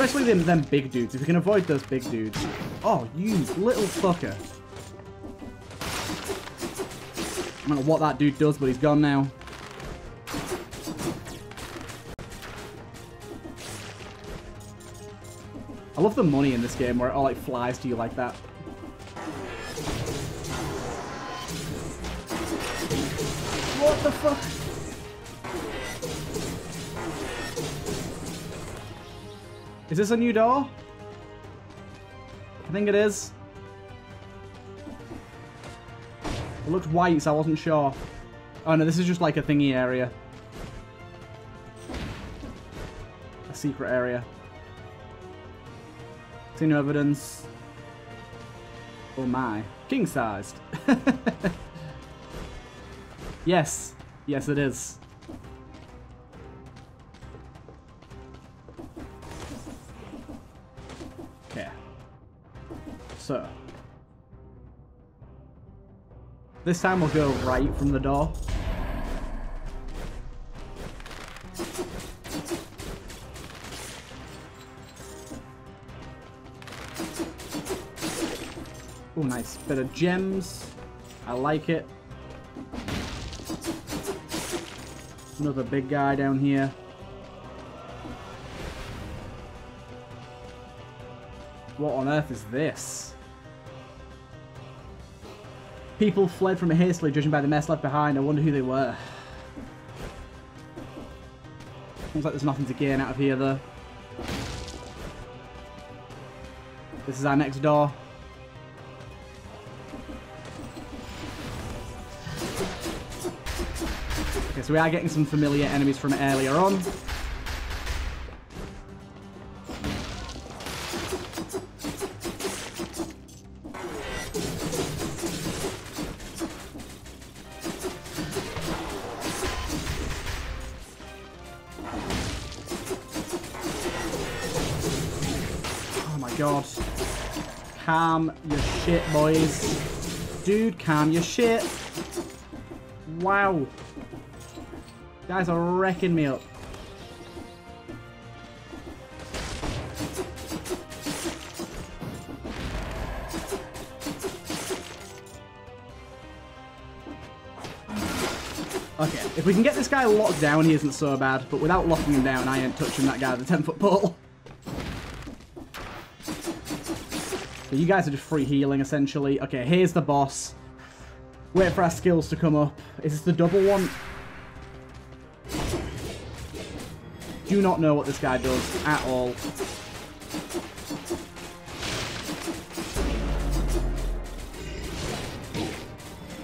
Especially them, them big dudes. If we can avoid those big dudes. Oh, you little fucker. I don't know what that dude does, but he's gone now. I love the money in this game where it all like flies to you like that. What the fuck? Is this a new door? I think it is. It looked white, so I wasn't sure. Oh no, this is just like a thingy area. A secret area. See no evidence. Oh my. King sized. *laughs* yes. Yes, it is. This time we'll go right from the door. Oh, nice. Bit of gems. I like it. Another big guy down here. What on earth is this? People fled from it hastily, judging by the mess left behind. I wonder who they were. Seems like there's nothing to gain out of here, though. This is our next door. Okay, so we are getting some familiar enemies from earlier on. God. Calm your shit, boys. Dude, calm your shit. Wow. Guys are wrecking me up. Okay, if we can get this guy locked down, he isn't so bad. But without locking him down, I ain't touching that guy with the 10-foot pole. So you guys are just free healing, essentially. Okay, here's the boss. Wait for our skills to come up. Is this the double one? Do not know what this guy does at all.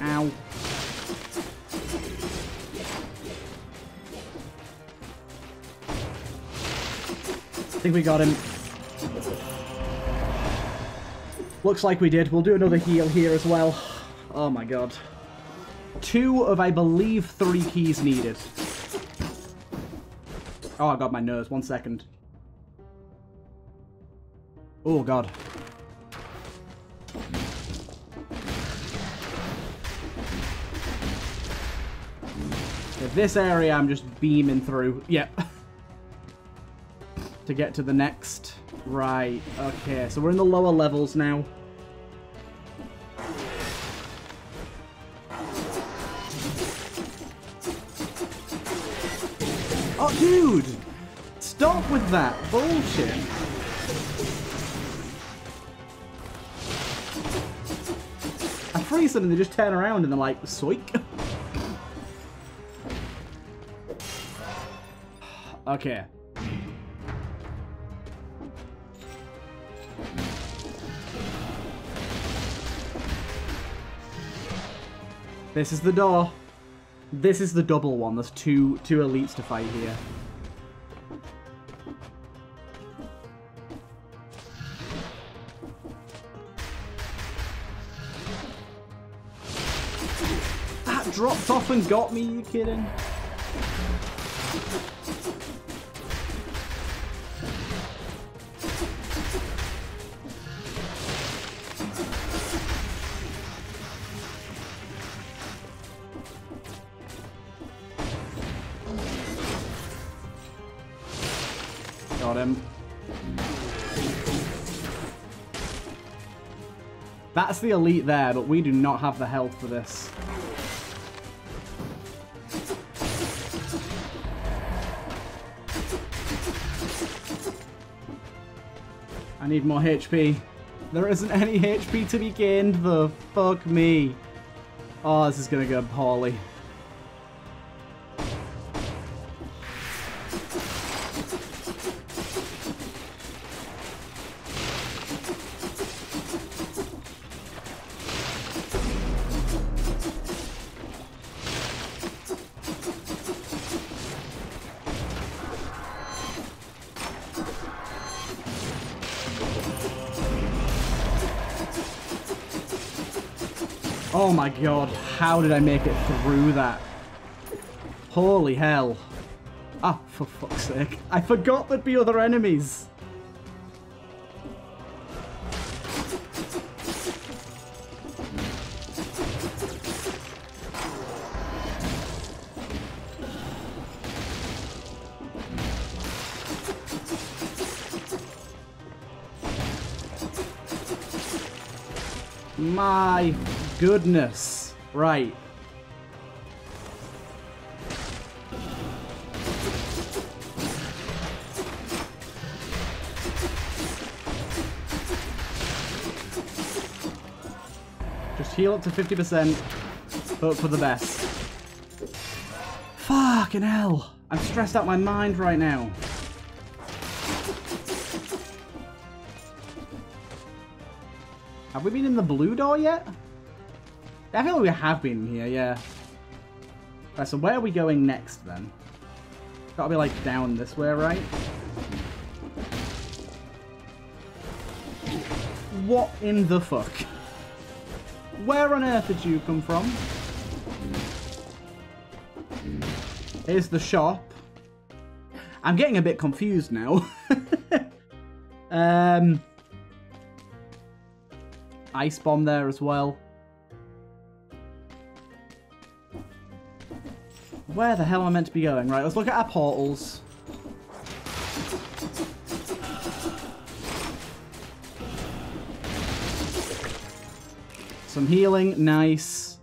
Ow. I think we got him. Looks like we did. We'll do another heal here as well. Oh my god. Two of, I believe, three keys needed. Oh, I got my nose. One second. Oh, God. this area I'm just beaming through. Yep. *laughs* to get to the next. Right. Okay, so we're in the lower levels now. With that bullshit. I freeze them and they just turn around and they're like, soik. *sighs* okay. This is the door. This is the double one. There's two two elites to fight here. Got me, you kidding? Got him. That's the elite there, but we do not have the health for this. I need more HP. There isn't any HP to be gained though. Fuck me. Oh, this is gonna go poorly. My god, how did I make it through that? Holy hell. Ah, for fuck's sake. I forgot there'd be other enemies. Goodness. Right. Just heal up to 50%. Hope for the best. Fucking hell. I'm stressed out my mind right now. Have we been in the blue door yet? I feel we have been here, yeah. Right, so where are we going next then? Gotta be like down this way, right? What in the fuck? Where on earth did you come from? Here's the shop. I'm getting a bit confused now. *laughs* um, ice bomb there as well. Where the hell am I meant to be going? Right, let's look at our portals. Some healing, nice.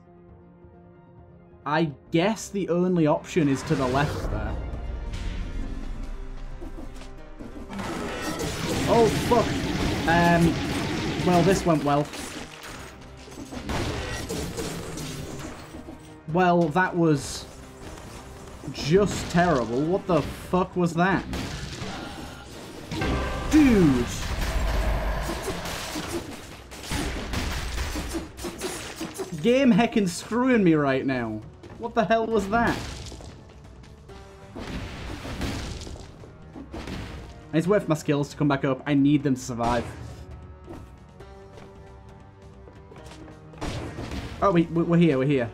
I guess the only option is to the left there. Oh, fuck. Um, well, this went well. Well, that was just terrible. What the fuck was that? Dude! Game heckin' screwing me right now. What the hell was that? It's worth my skills to come back up. I need them to survive. Oh, we, we're here, we're here.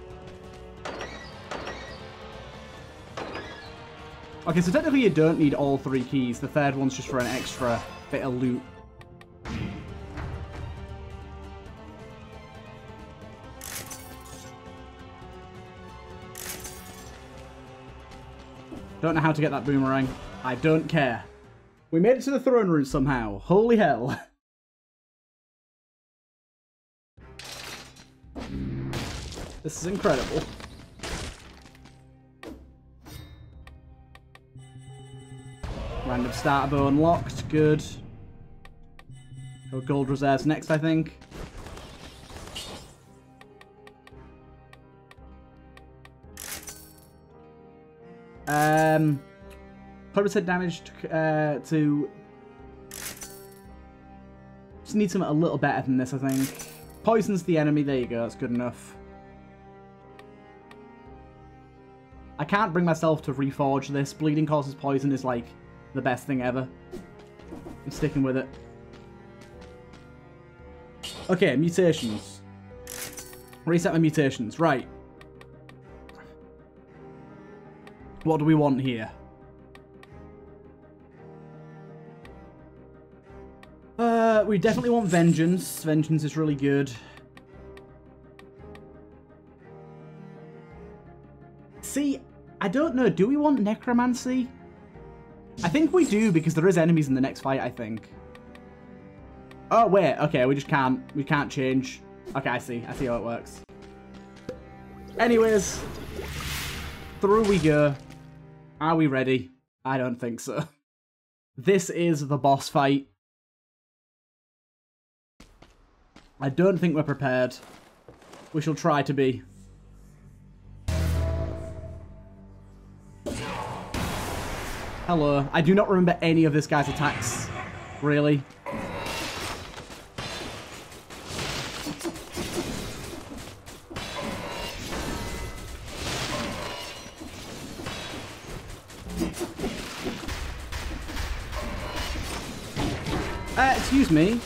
Okay, so technically you don't need all three keys. The third one's just for an extra bit of loot. Don't know how to get that boomerang. I don't care. We made it to the throne room somehow. Holy hell. *laughs* This is incredible. Random starter bow unlocked. Good. Gold reserves next, I think. Um, 100% damage to, uh, to... Just need something a little better than this, I think. Poisons the enemy. There you go. That's good enough. I can't bring myself to reforge this. Bleeding causes poison is like the best thing ever. I'm sticking with it. Okay, mutations. Reset my mutations. Right. What do we want here? Uh, we definitely want Vengeance. Vengeance is really good. See, I don't know. Do we want Necromancy? I think we do because there is enemies in the next fight, I think. Oh, wait. Okay, we just can't. We can't change. Okay, I see. I see how it works. Anyways, through we go. Are we ready? I don't think so. *laughs* This is the boss fight. I don't think we're prepared. We shall try to be. Hello. I do not remember any of this guy's attacks. Really. Uh, excuse me.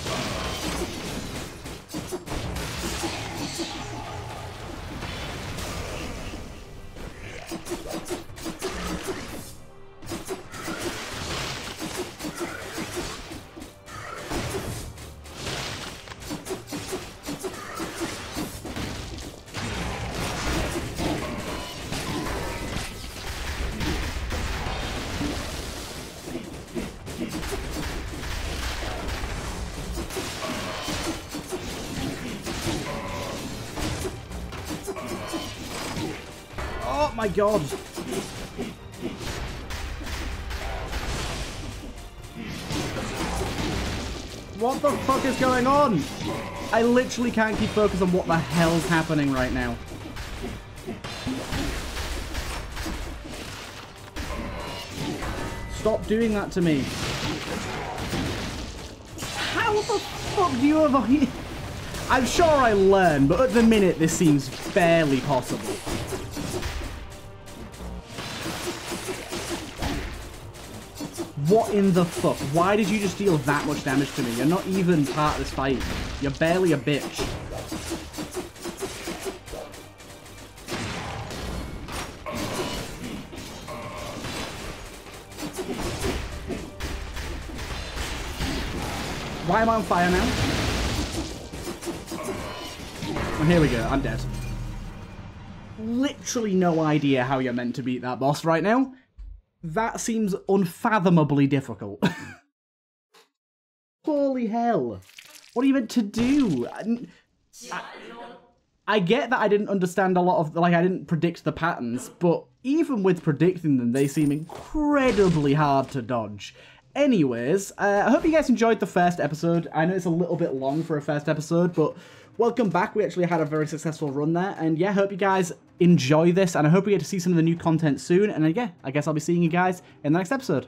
God. What the fuck is going on? I literally can't keep focus on what the hell's happening right now. Stop doing that to me. How the fuck do you avoid... I'm sure I learn, but at the minute this seems barely possible. In the fuck? Why did you just deal that much damage to me? You're not even part of this fight. You're barely a bitch. Why am I on fire now? Oh, here we go. I'm dead. Literally no idea how you're meant to beat that boss right now. That seems unfathomably difficult. *laughs* Holy hell. What are you meant to do? I, I, get that I didn't understand a lot of, like, I didn't predict the patterns, but even with predicting them, they seem incredibly hard to dodge. Anyways, uh, I hope you guys enjoyed the first episode. I know it's a little bit long for a first episode, but welcome back. We actually had a very successful run there. And yeah, hope you guys enjoy this. And I hope we get to see some of the new content soon. And yeah, I guess I'll be seeing you guys in the next episode.